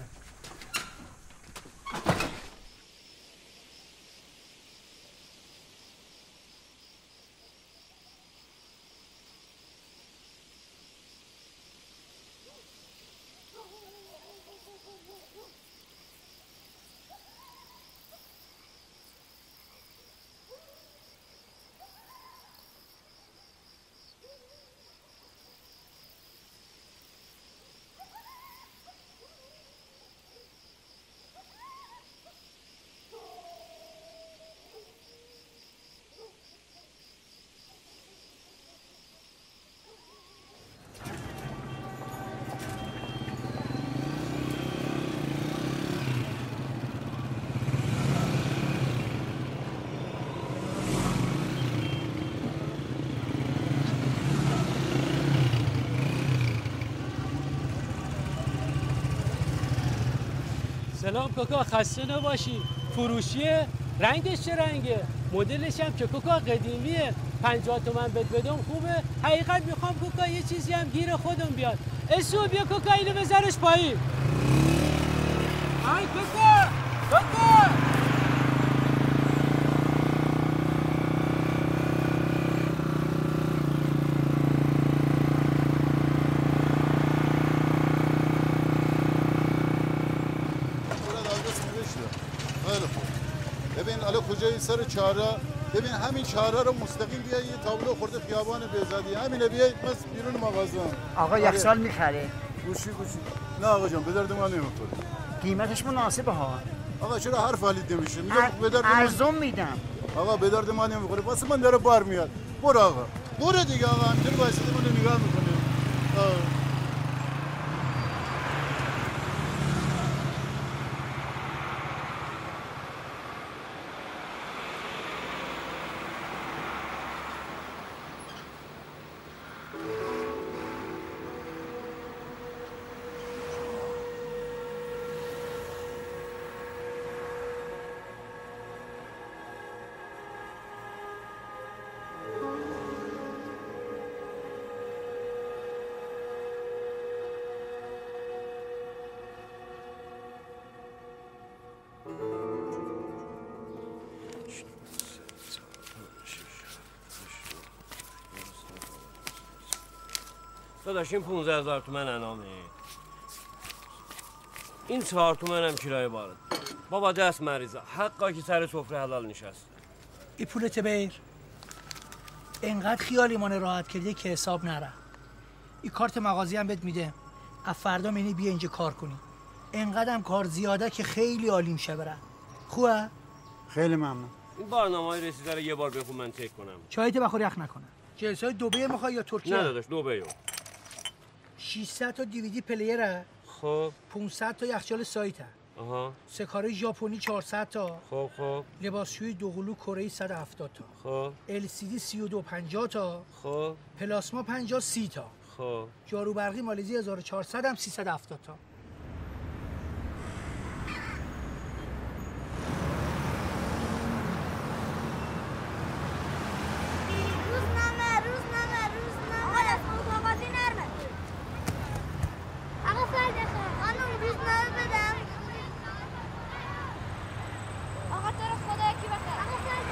سلام کوکا خسته نباشی. فروشیه. رنگش چه رنگه؟ مدلش هم که کوکا قدیمیه. پنجاه تومن بد بدم خوبه. حقیقت می‌خوام کوکا یه چیزی هم گیر خودم بیاد. اسو بیا کوکا اینو بذارش پایین. ای کوکا کوکا خیلی خوب ببین الان کجایی سر چهارراه؟ ببین همین چهارراه رو مستقیم بیا یه تابلو خورده خیابان بهزادی. همینه بیایید بس بیرون مغازه آقا یخچال می‌خره. گوشی گوشی. نه آقا جان به درد من نمی‌خوره. قیمتش مناسبه ها. آقا چرا حرف حالید نمیشه؟ میگم ارزون میدم. آقا به درد من نمی‌خوره. واسه من داره بار میاد. برو آقا. برو دیگه آقا همینطوری واسه من نگاه می‌کنه. آه. داداش این 15 هزار تومن انامه این چهار تومن هم کرایه بارد. بابا دست مریضه. حقا که سر سفره حلال نشست ای پولت بیر انقدر خیالی مانه راحت کردی که حساب نره. این کارت مغازی هم بهت میده. از فردا منی بیا اینجا کار کنی. انقدر کار زیاده که خیلی عالی میشه بره. خوبه؟ خیلی ممنون. این برنامه های رسیده رو یه بار بخون من تک کنم. چایت بخور یخ نکنه. جلسه های دوبه می‌خوای یا ترکیه؟ نه داداش دو بیو 600 تا دیویدی پلیره. خب. 500 تا یخچال سایته آها. سه کاره ژاپنی 400 تا. خب خب. لباسشویی دوقلو کره 170 تا. خب. LCD 32 50 تا. خب. پلاسما 50 30 تا. خب. جارو برقی مالزی 1400 هم 370 تا روزنامه روزنامه روزنامه آقا دستمال کاغذی نرمه آقا فرد خانم روزنامه بدم آقا تو رو خدا یکی بخیر آقا فرد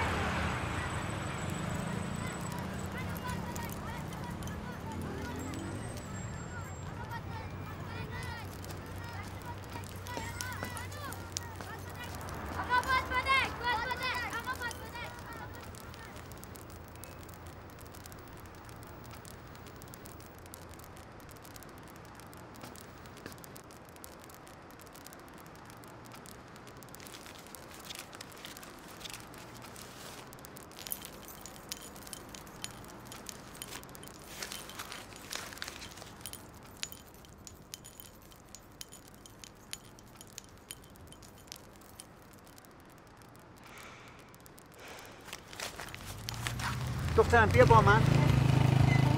دخترم بیا با من.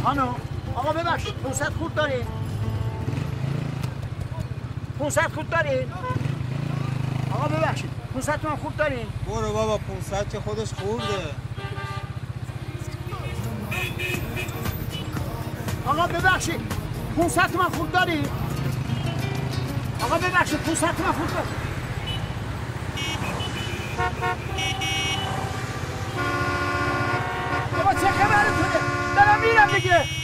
خانم آقا ببخشید 500 خورد دارین. 500 خورد دارین؟ آقا ببخشید 500 تومن خورد دارین؟ برو بابا 500 که خودش خورده. آقا ببخشید 500 تومن خورد دارین؟ آقا ببخشید 500 تومن خورد دارین بابا چه خبرتونه دارم میرم دیگه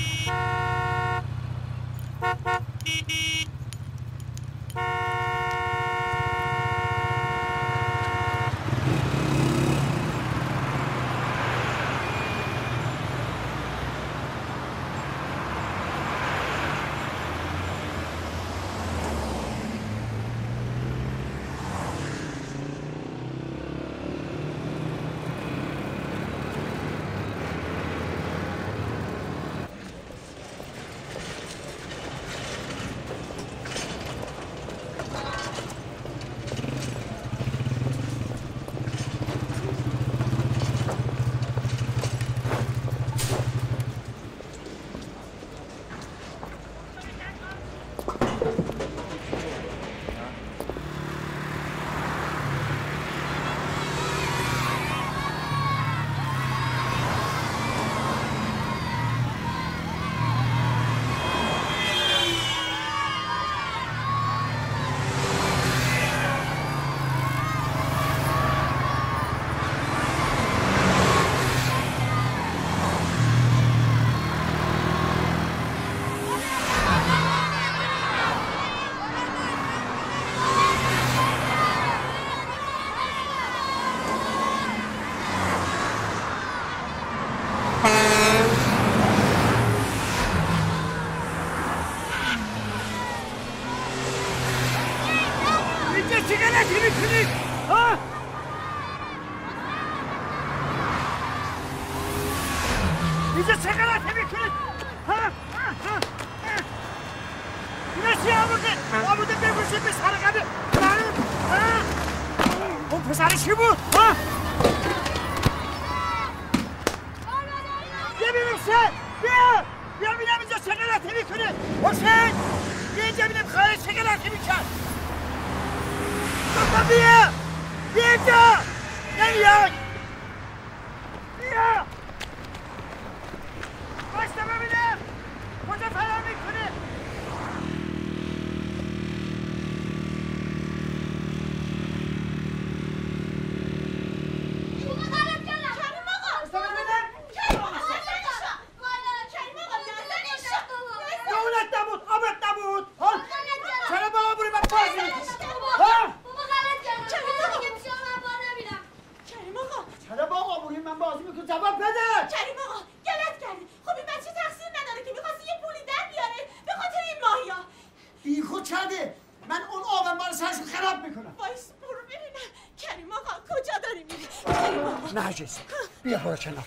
کنار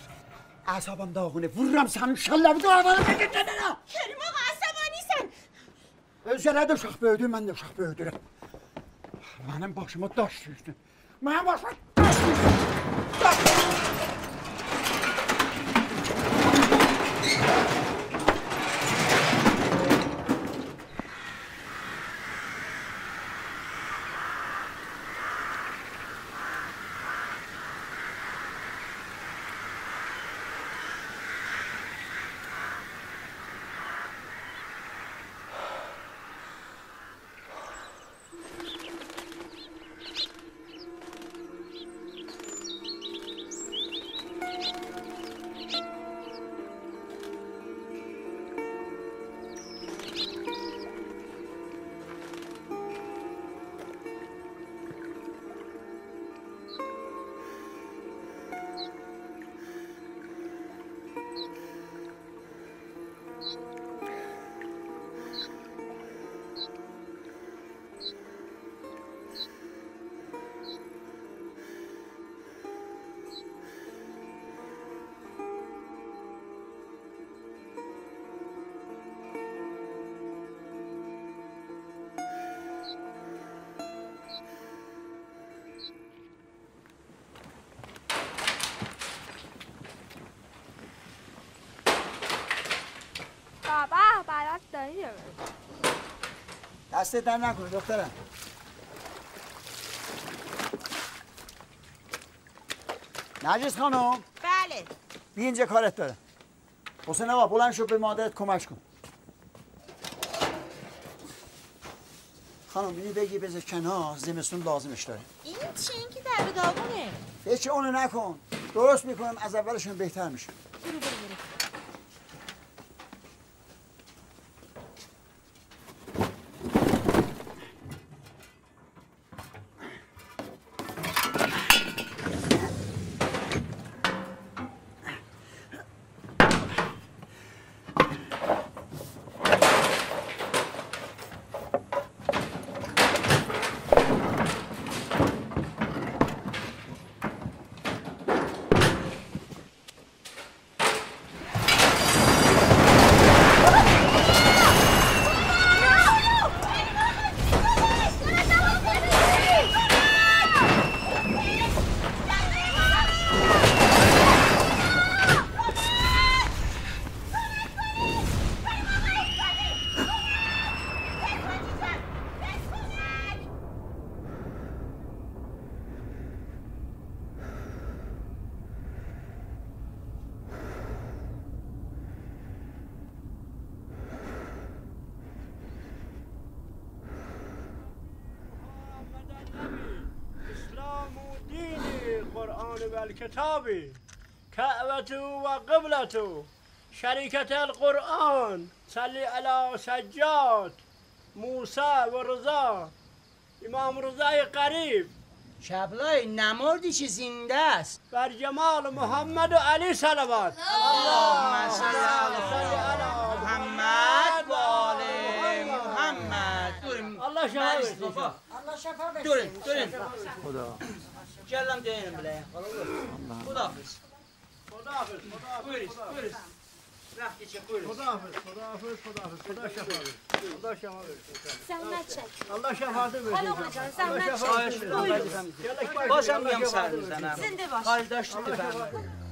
اصابم داغونه. ورم سن شله بیدو اولا بگید. نه؟ کریم آقا اصابانی سن زره دو شخ بایدو من دو شخ بایدو منم باشم ها داشت روشتیم منم باشم دست در نکنه دخترم. نرجس خانم. بله. بی اینجا کارت داره. حسین آقا بلند شو به مادرت کمک کن. خانم اینی بگی بذار کنار زمستون لازمش داره. این چی؟ این که در داغونه. هیچ اونو نکن. درست می‌کنم از اولشون بهتر میشه برو برو برو اسلام دینی قرآن و الکتابی کعبة و قبلة شركة القرآن. صلی علی سجاد. موسی و رضا. امام رضای قریب. شبلای نمردی چه زنده است؟ بر جمال محمد و علی صلوات. اللهم صل علی محمد و آل محمد. دوریم الله شفا دوریم خدا. Gələm deyinəm biləyəm. Xuda hafiz. Xuda hafiz, xuda hafiz. Buyuruz, buyuruz. Rəxt keçək, buyuruz. Xuda hafiz, xuda hafiz, xuda hafiz. Xuda şəfa verir. Xuda şəfa verir. Zəhmət çək. Allah şəfatı verir. Xanım hocam, zəhmət çək. Buyuruz. Başam yam səhərinizdən. Sizin də baş. Qardaşlıqdır fəhmin.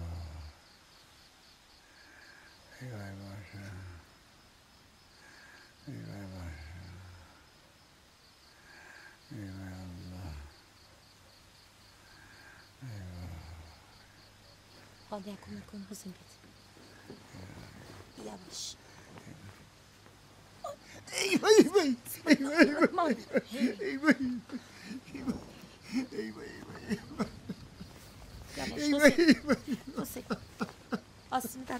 حال کمک کن حسین بده یواش ای وای وای ای وای وای مامان. ای وای ای وای ای وای یواش ای وای ای وای حسین آسمی در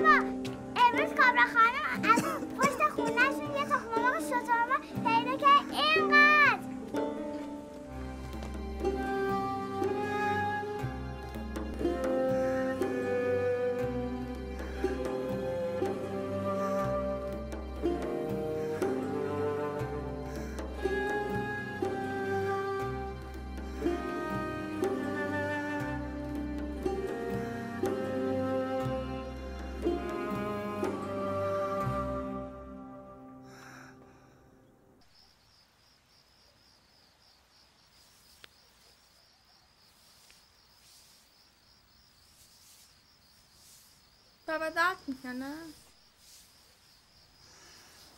بابا امروز کابرا خانم بابا درد می‌کنه.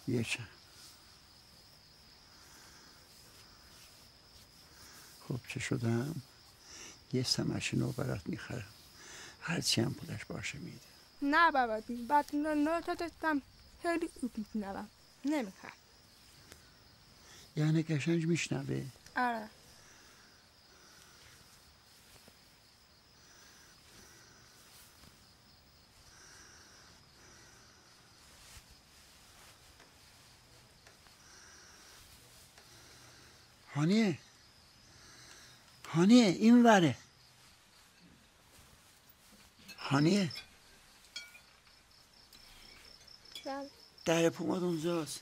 چند. خب چه شدم؟ یه سمش نو برات می‌خرم. هرچی هم پولش باشه میده. نه بابا بعد نه تا داشتم خیلی خوب میشنوم. نمی‌خوام یعنی قشنگ میشنوه آره. هانیه. هانیه این وره. هانیه. در پوماد اونجاست.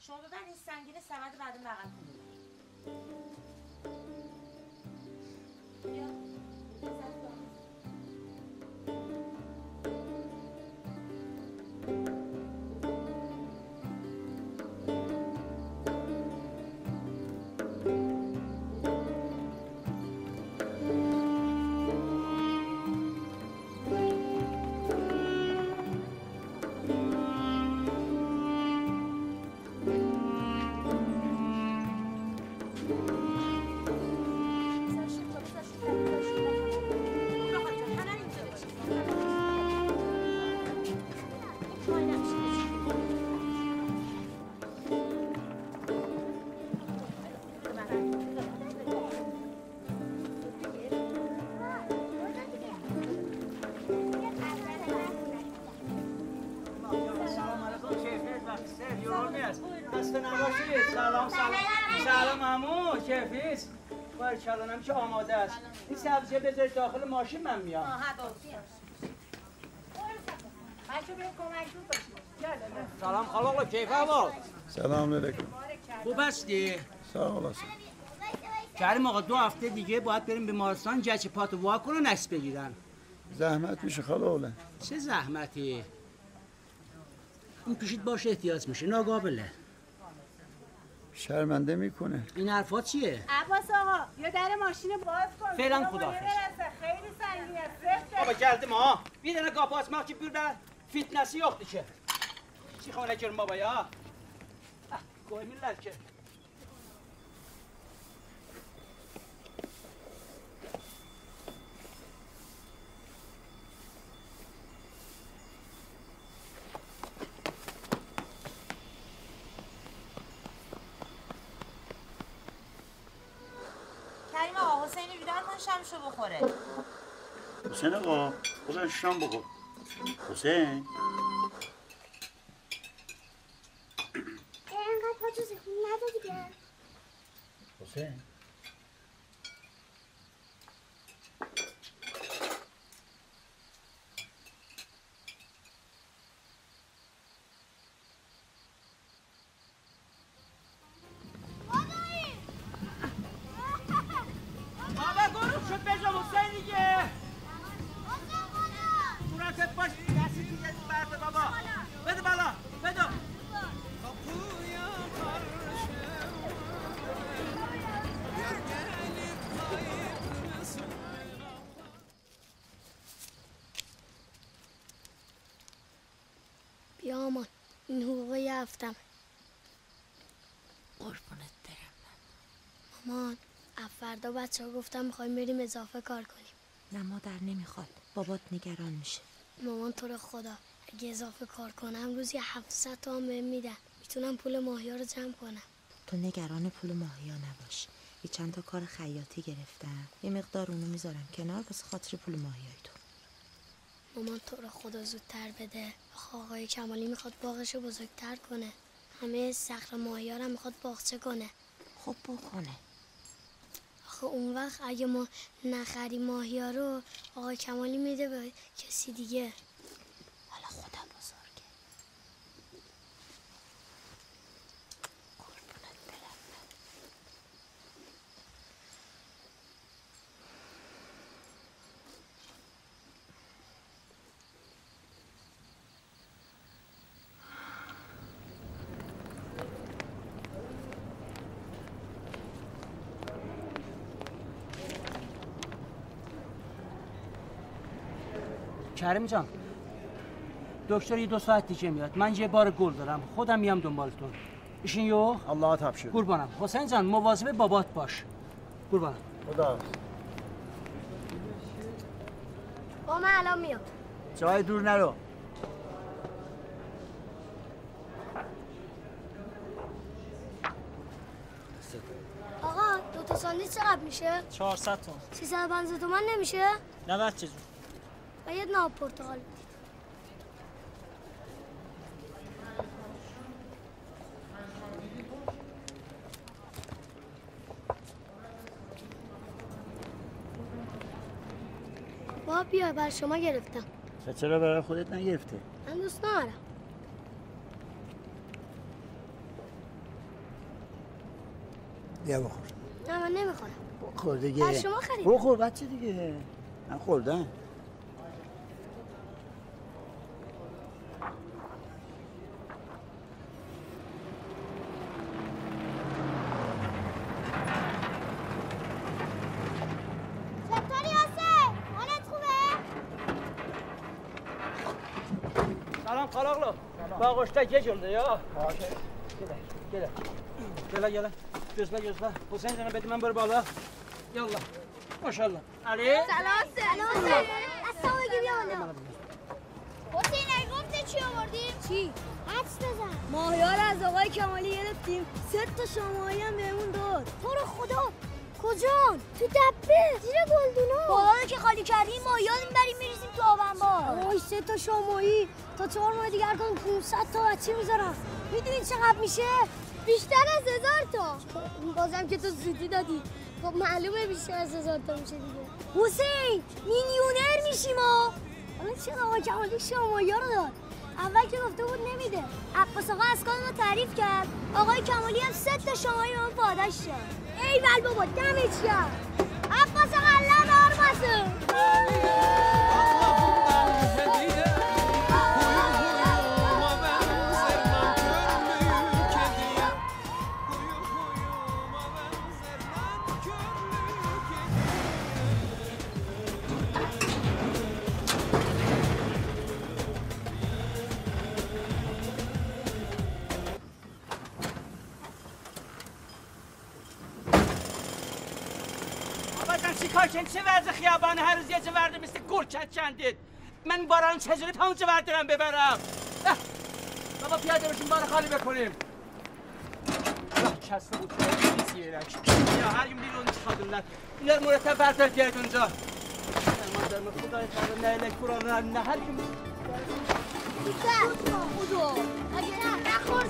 شما ببر این سنگین سمد بعد بغل. کن بیا. کلانم که آماده است. این سبزیه بذارید داخل ماشین من میام. یالا سلام خاله کیف هوا؟ سلام علیکم. خوب هستی؟ سلام علیکم. کریم آقا دو هفته دیگه باید بریم بیمارستان جچ پاتو وا کنن عکس بگیرن. زحمت میشه خاله اوله چه زحمتی؟ این پیشید باش احتیاط میشه. ناقابله. شرمنده می‌کنه. این حرفا چیه؟ عباس آقا یا در ماشین باز کن. فعلا خدا خیلی سنگینه. رفت بابا جلد ما. بی دنا گاپاس ما کی بردا فیتنسی یخت چی خونه کرم بابا یا؟ گوی میلر چه حسین آقا بزن شام بخور. حسین. اینقدر پاتو بچه ها گفتم می‌خوایم بریم اضافه کار کنیم. نه مادر نمی‌خواد. بابات نگران میشه. مامان تو رو خدا اگه اضافه کار کنم روزی 700 تا هم بهم میدن. می‌تونم پول ماهیا رو جمع کنم. تو نگران پول ماهیا نباش. یه چند تا کار خیاطی گرفتم. یه مقدار اونو می‌ذارم کنار واسه خاطر پول ماهیای تو. مامان تو رو خدا زودتر بده. آقای کمالی می‌خواد باغش رو بزرگتر کنه. همه صخر ماهیا رو می‌خواد باغچه کنه. خب بکنه. آخه اون وقت اگه ما نخریم ماهیا رو آقای کمالی میده به کسی دیگه حالا خدا بزرگه کریم جان. دکتر یه دو ساعت دیگه میاد. من یه بار گل دارم. خودم میام دنبالتون ایشین یو؟ الله تبشیر قربانم. حسین جان مواظب بابات باش. قربانم. خدا. با من الان میام جای دور نرو. آقا دو تا ساندویچ چقدر میشه؟ 400 تومن 350 تومن نمیشه؟ 90 چجور و یه ناب پرتقال با بیا بر شما گرفتم. و چرا برای خودت نگرفته من دوست ندارم. بیا بخور. نه من نمی‌خورم. بخور دیگه. بر شما خریدم. بخور بچه دیگه. من خوردم چطوری حسین؟ حالت خوبه؟ سلام خالاقلو باقشتا یه جلده یا باشه گله گله گله gözle gözle. Hüseyin sana bedi من برو بالا یالا ماشاءالله علی سلام سلام اصلا بگی بیا بالا حسین ای گفته چی آوردیم؟ چی؟ حدس بزن ماهیار از آقای کمالی گرفتیم سه تا شماهی هم بهمون داد تو رو خدا کجان؟ تو دبه زیر گلدونا بالا که خالی کردیم ماهیار می‌بریم تو آبنبار آی سه تا شماهی تا چهار ماه دیگر کن 500 تا بچه می‌ذارم می‌دونی چقدر میشه؟ بیشتر از هزار تا. بازم که تو زودی دادی. خب معلومه بیشتر از هزار تا میشه دیگه. حسین میلیونر میشیم ها. حالا چرا آقا کمالی شمالی رو داد؟ اول که گفته بود نمیده. عباس آقا از کار ما تعریف کرد. آقای کمالی هم سه تا شمالی به ما پاداش داد. ای بابا دمت گرم. عباس آقا الله دار چه وضع خیابان هر روز یه چه ورده مثل گل چندید؟ من باران چجوری پنج وردارم ببرم؟ اه. بابا پیاده باشیم بار خالی بکنیم. کسته بود نیست یه رک یا هر یون بیرون خادملر اینا مرتب بردار بیارید اونجا. درمان درمان خدای خدا نه الک قرآن نه هر یون بودو اگه نه نخور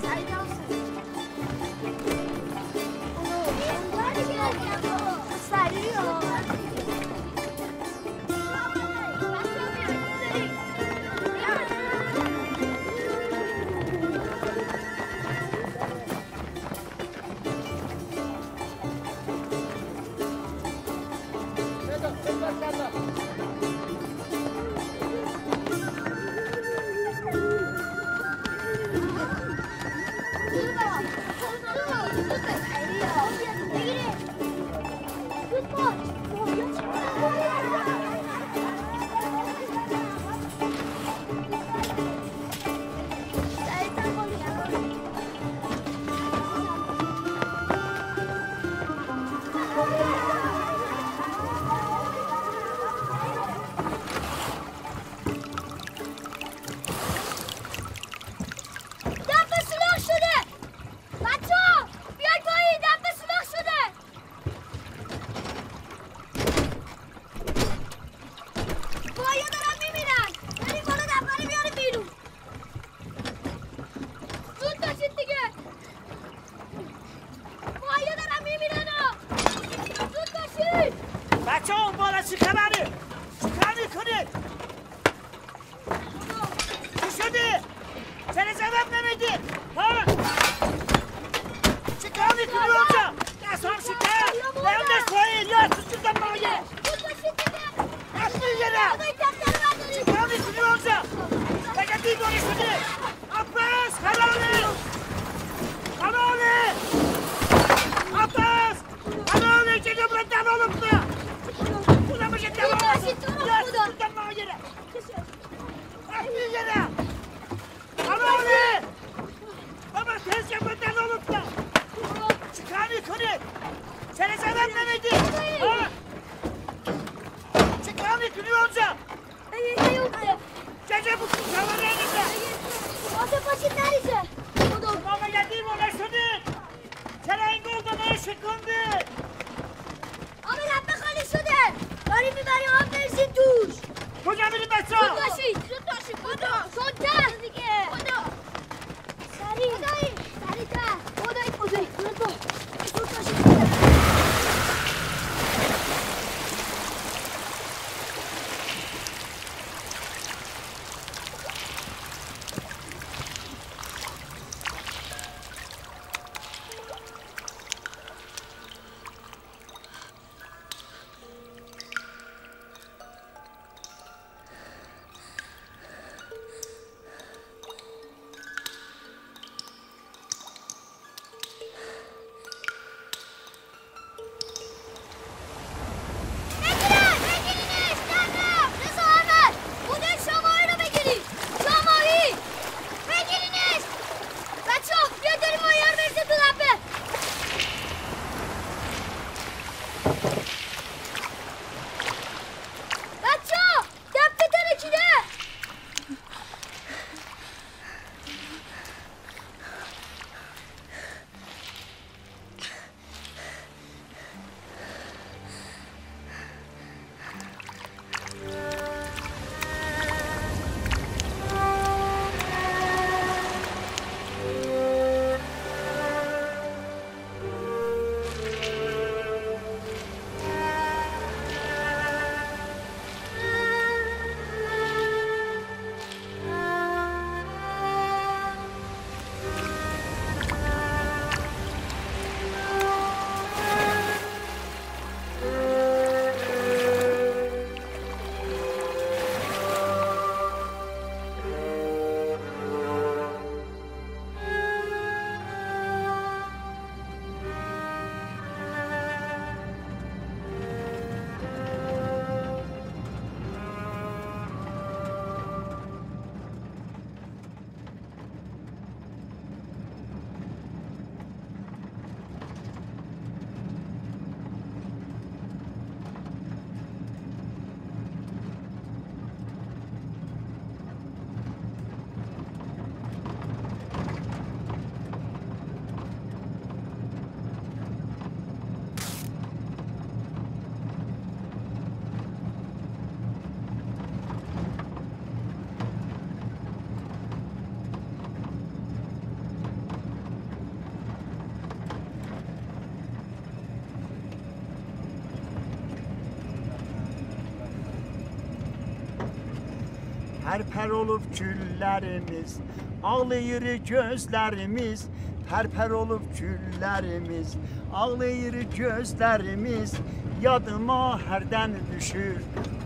Perper olup küllerimiz Ağlayır gözlerimiz. Perper olup küllerimiz Ağlayır gözlerimiz. Yadıma herden düşür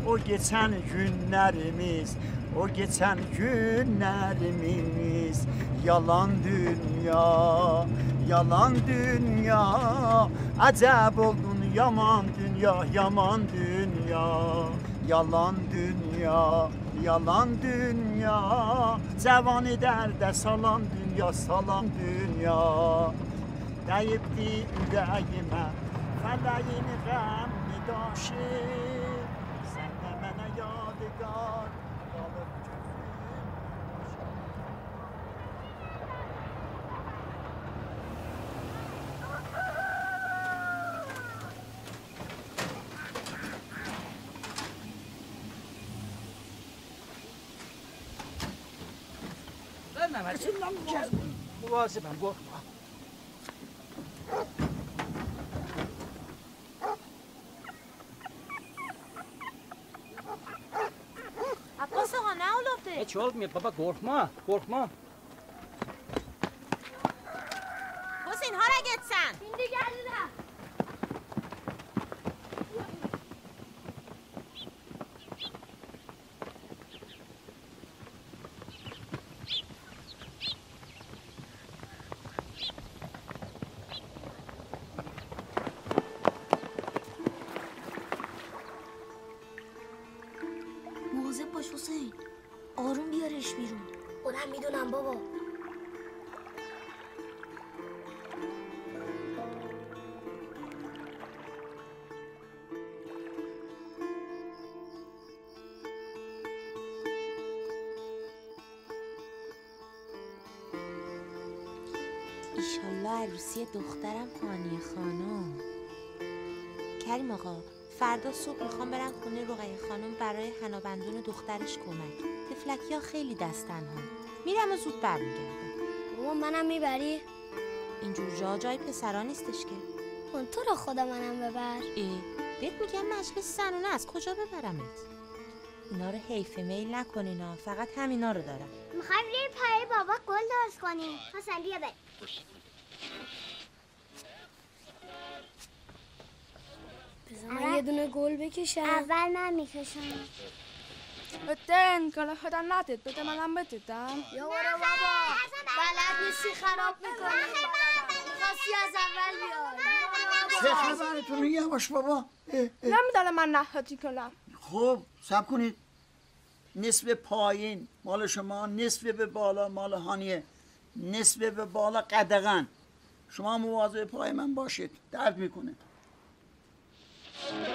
O geçen günlerimiz. O geçen günlerimiz. Yalan dünya Yalan dünya. Acep oldun yaman dünya Yaman dünya. Yalan dünya Yalan dünya Cevani derde salan dünya Salan dünya Deyipti ürəyimə Fələyin qəmli daşı مواظبم گفتم عباس آقا نه اولفته چه olmuyor baba korkma korkma. عروسی دخترم هانیه خانم. کریم آقا فردا صبح می‌خوام برم خونه رقیه خانم برای هنابندون دخترش کمک. تفلکی ها خیلی دستن ها. میرم و زود برمیگردم. ماما منم می‌بری؟ اینجور جا جای پسرا نیستش که. من تو رو خدا منم ببر. ای بهت میگم مجلس زنونه از کجا ببرمت؟ اینا رو حیف میل نکنین ها فقط همینا رو دارم. می‌خوایم روی پای بابا؟ گل درست کنیم حسن بیا بریم من یه دونه گل بکشم. اول من می‌کشم. بتن کلا خودم ندید. بده منم بدیدم. یا بابا. بلد نیستی خراب می‌کنی. خواستی از اول چه بیار خبرتون یواش بابا. اه، اه. نمی‌دانم من نهاتی کنم. خب سب کنید. نصف پایین. مال شما نصف به بالا مال هانیه. نصف به بالا قدغن. شما مواظب پای من باشید. درد می‌کنه. Ready?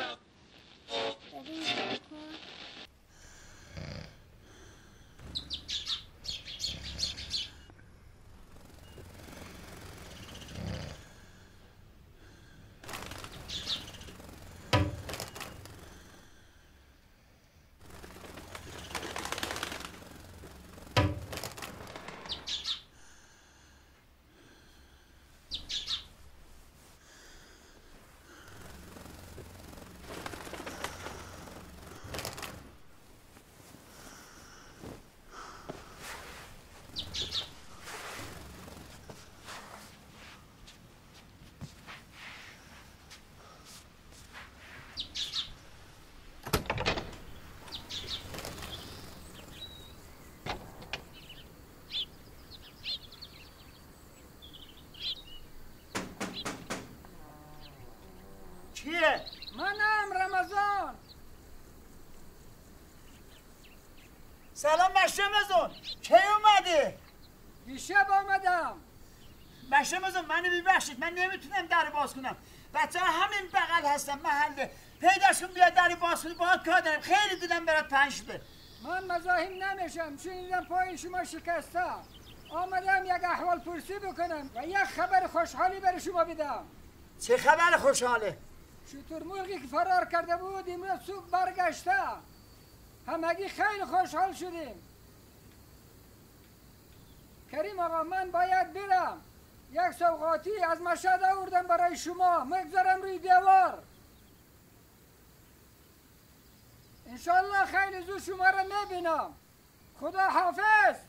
مشرمزون کی اومده؟ دیشب آمدم. مشرمزون منو ببخشید. من نمی‌تونم در باز کنم. بچه همین بغل هستم محله. پیداشون بیاد در باز کنی باید کار دارم. خیلی دیدم برات پنج شده من مزاحم نمیشم. شنیدم پای شما شکسته آمدم یک احوال پرسی بکنم و یک خبر خوشحالی برای شما بدم. چه خبر خوشحاله؟ شطور مرغی که فرار کرده بود امروز صبح برگشته همگی خیلی خوشحال شدیم. کریم آقا من باید برم. یک سوقاتی از مشهد آوردم برای شما. مگذارم روی دیوار. انشالله خیلی زود شما را می‌بینم. خدا حافظ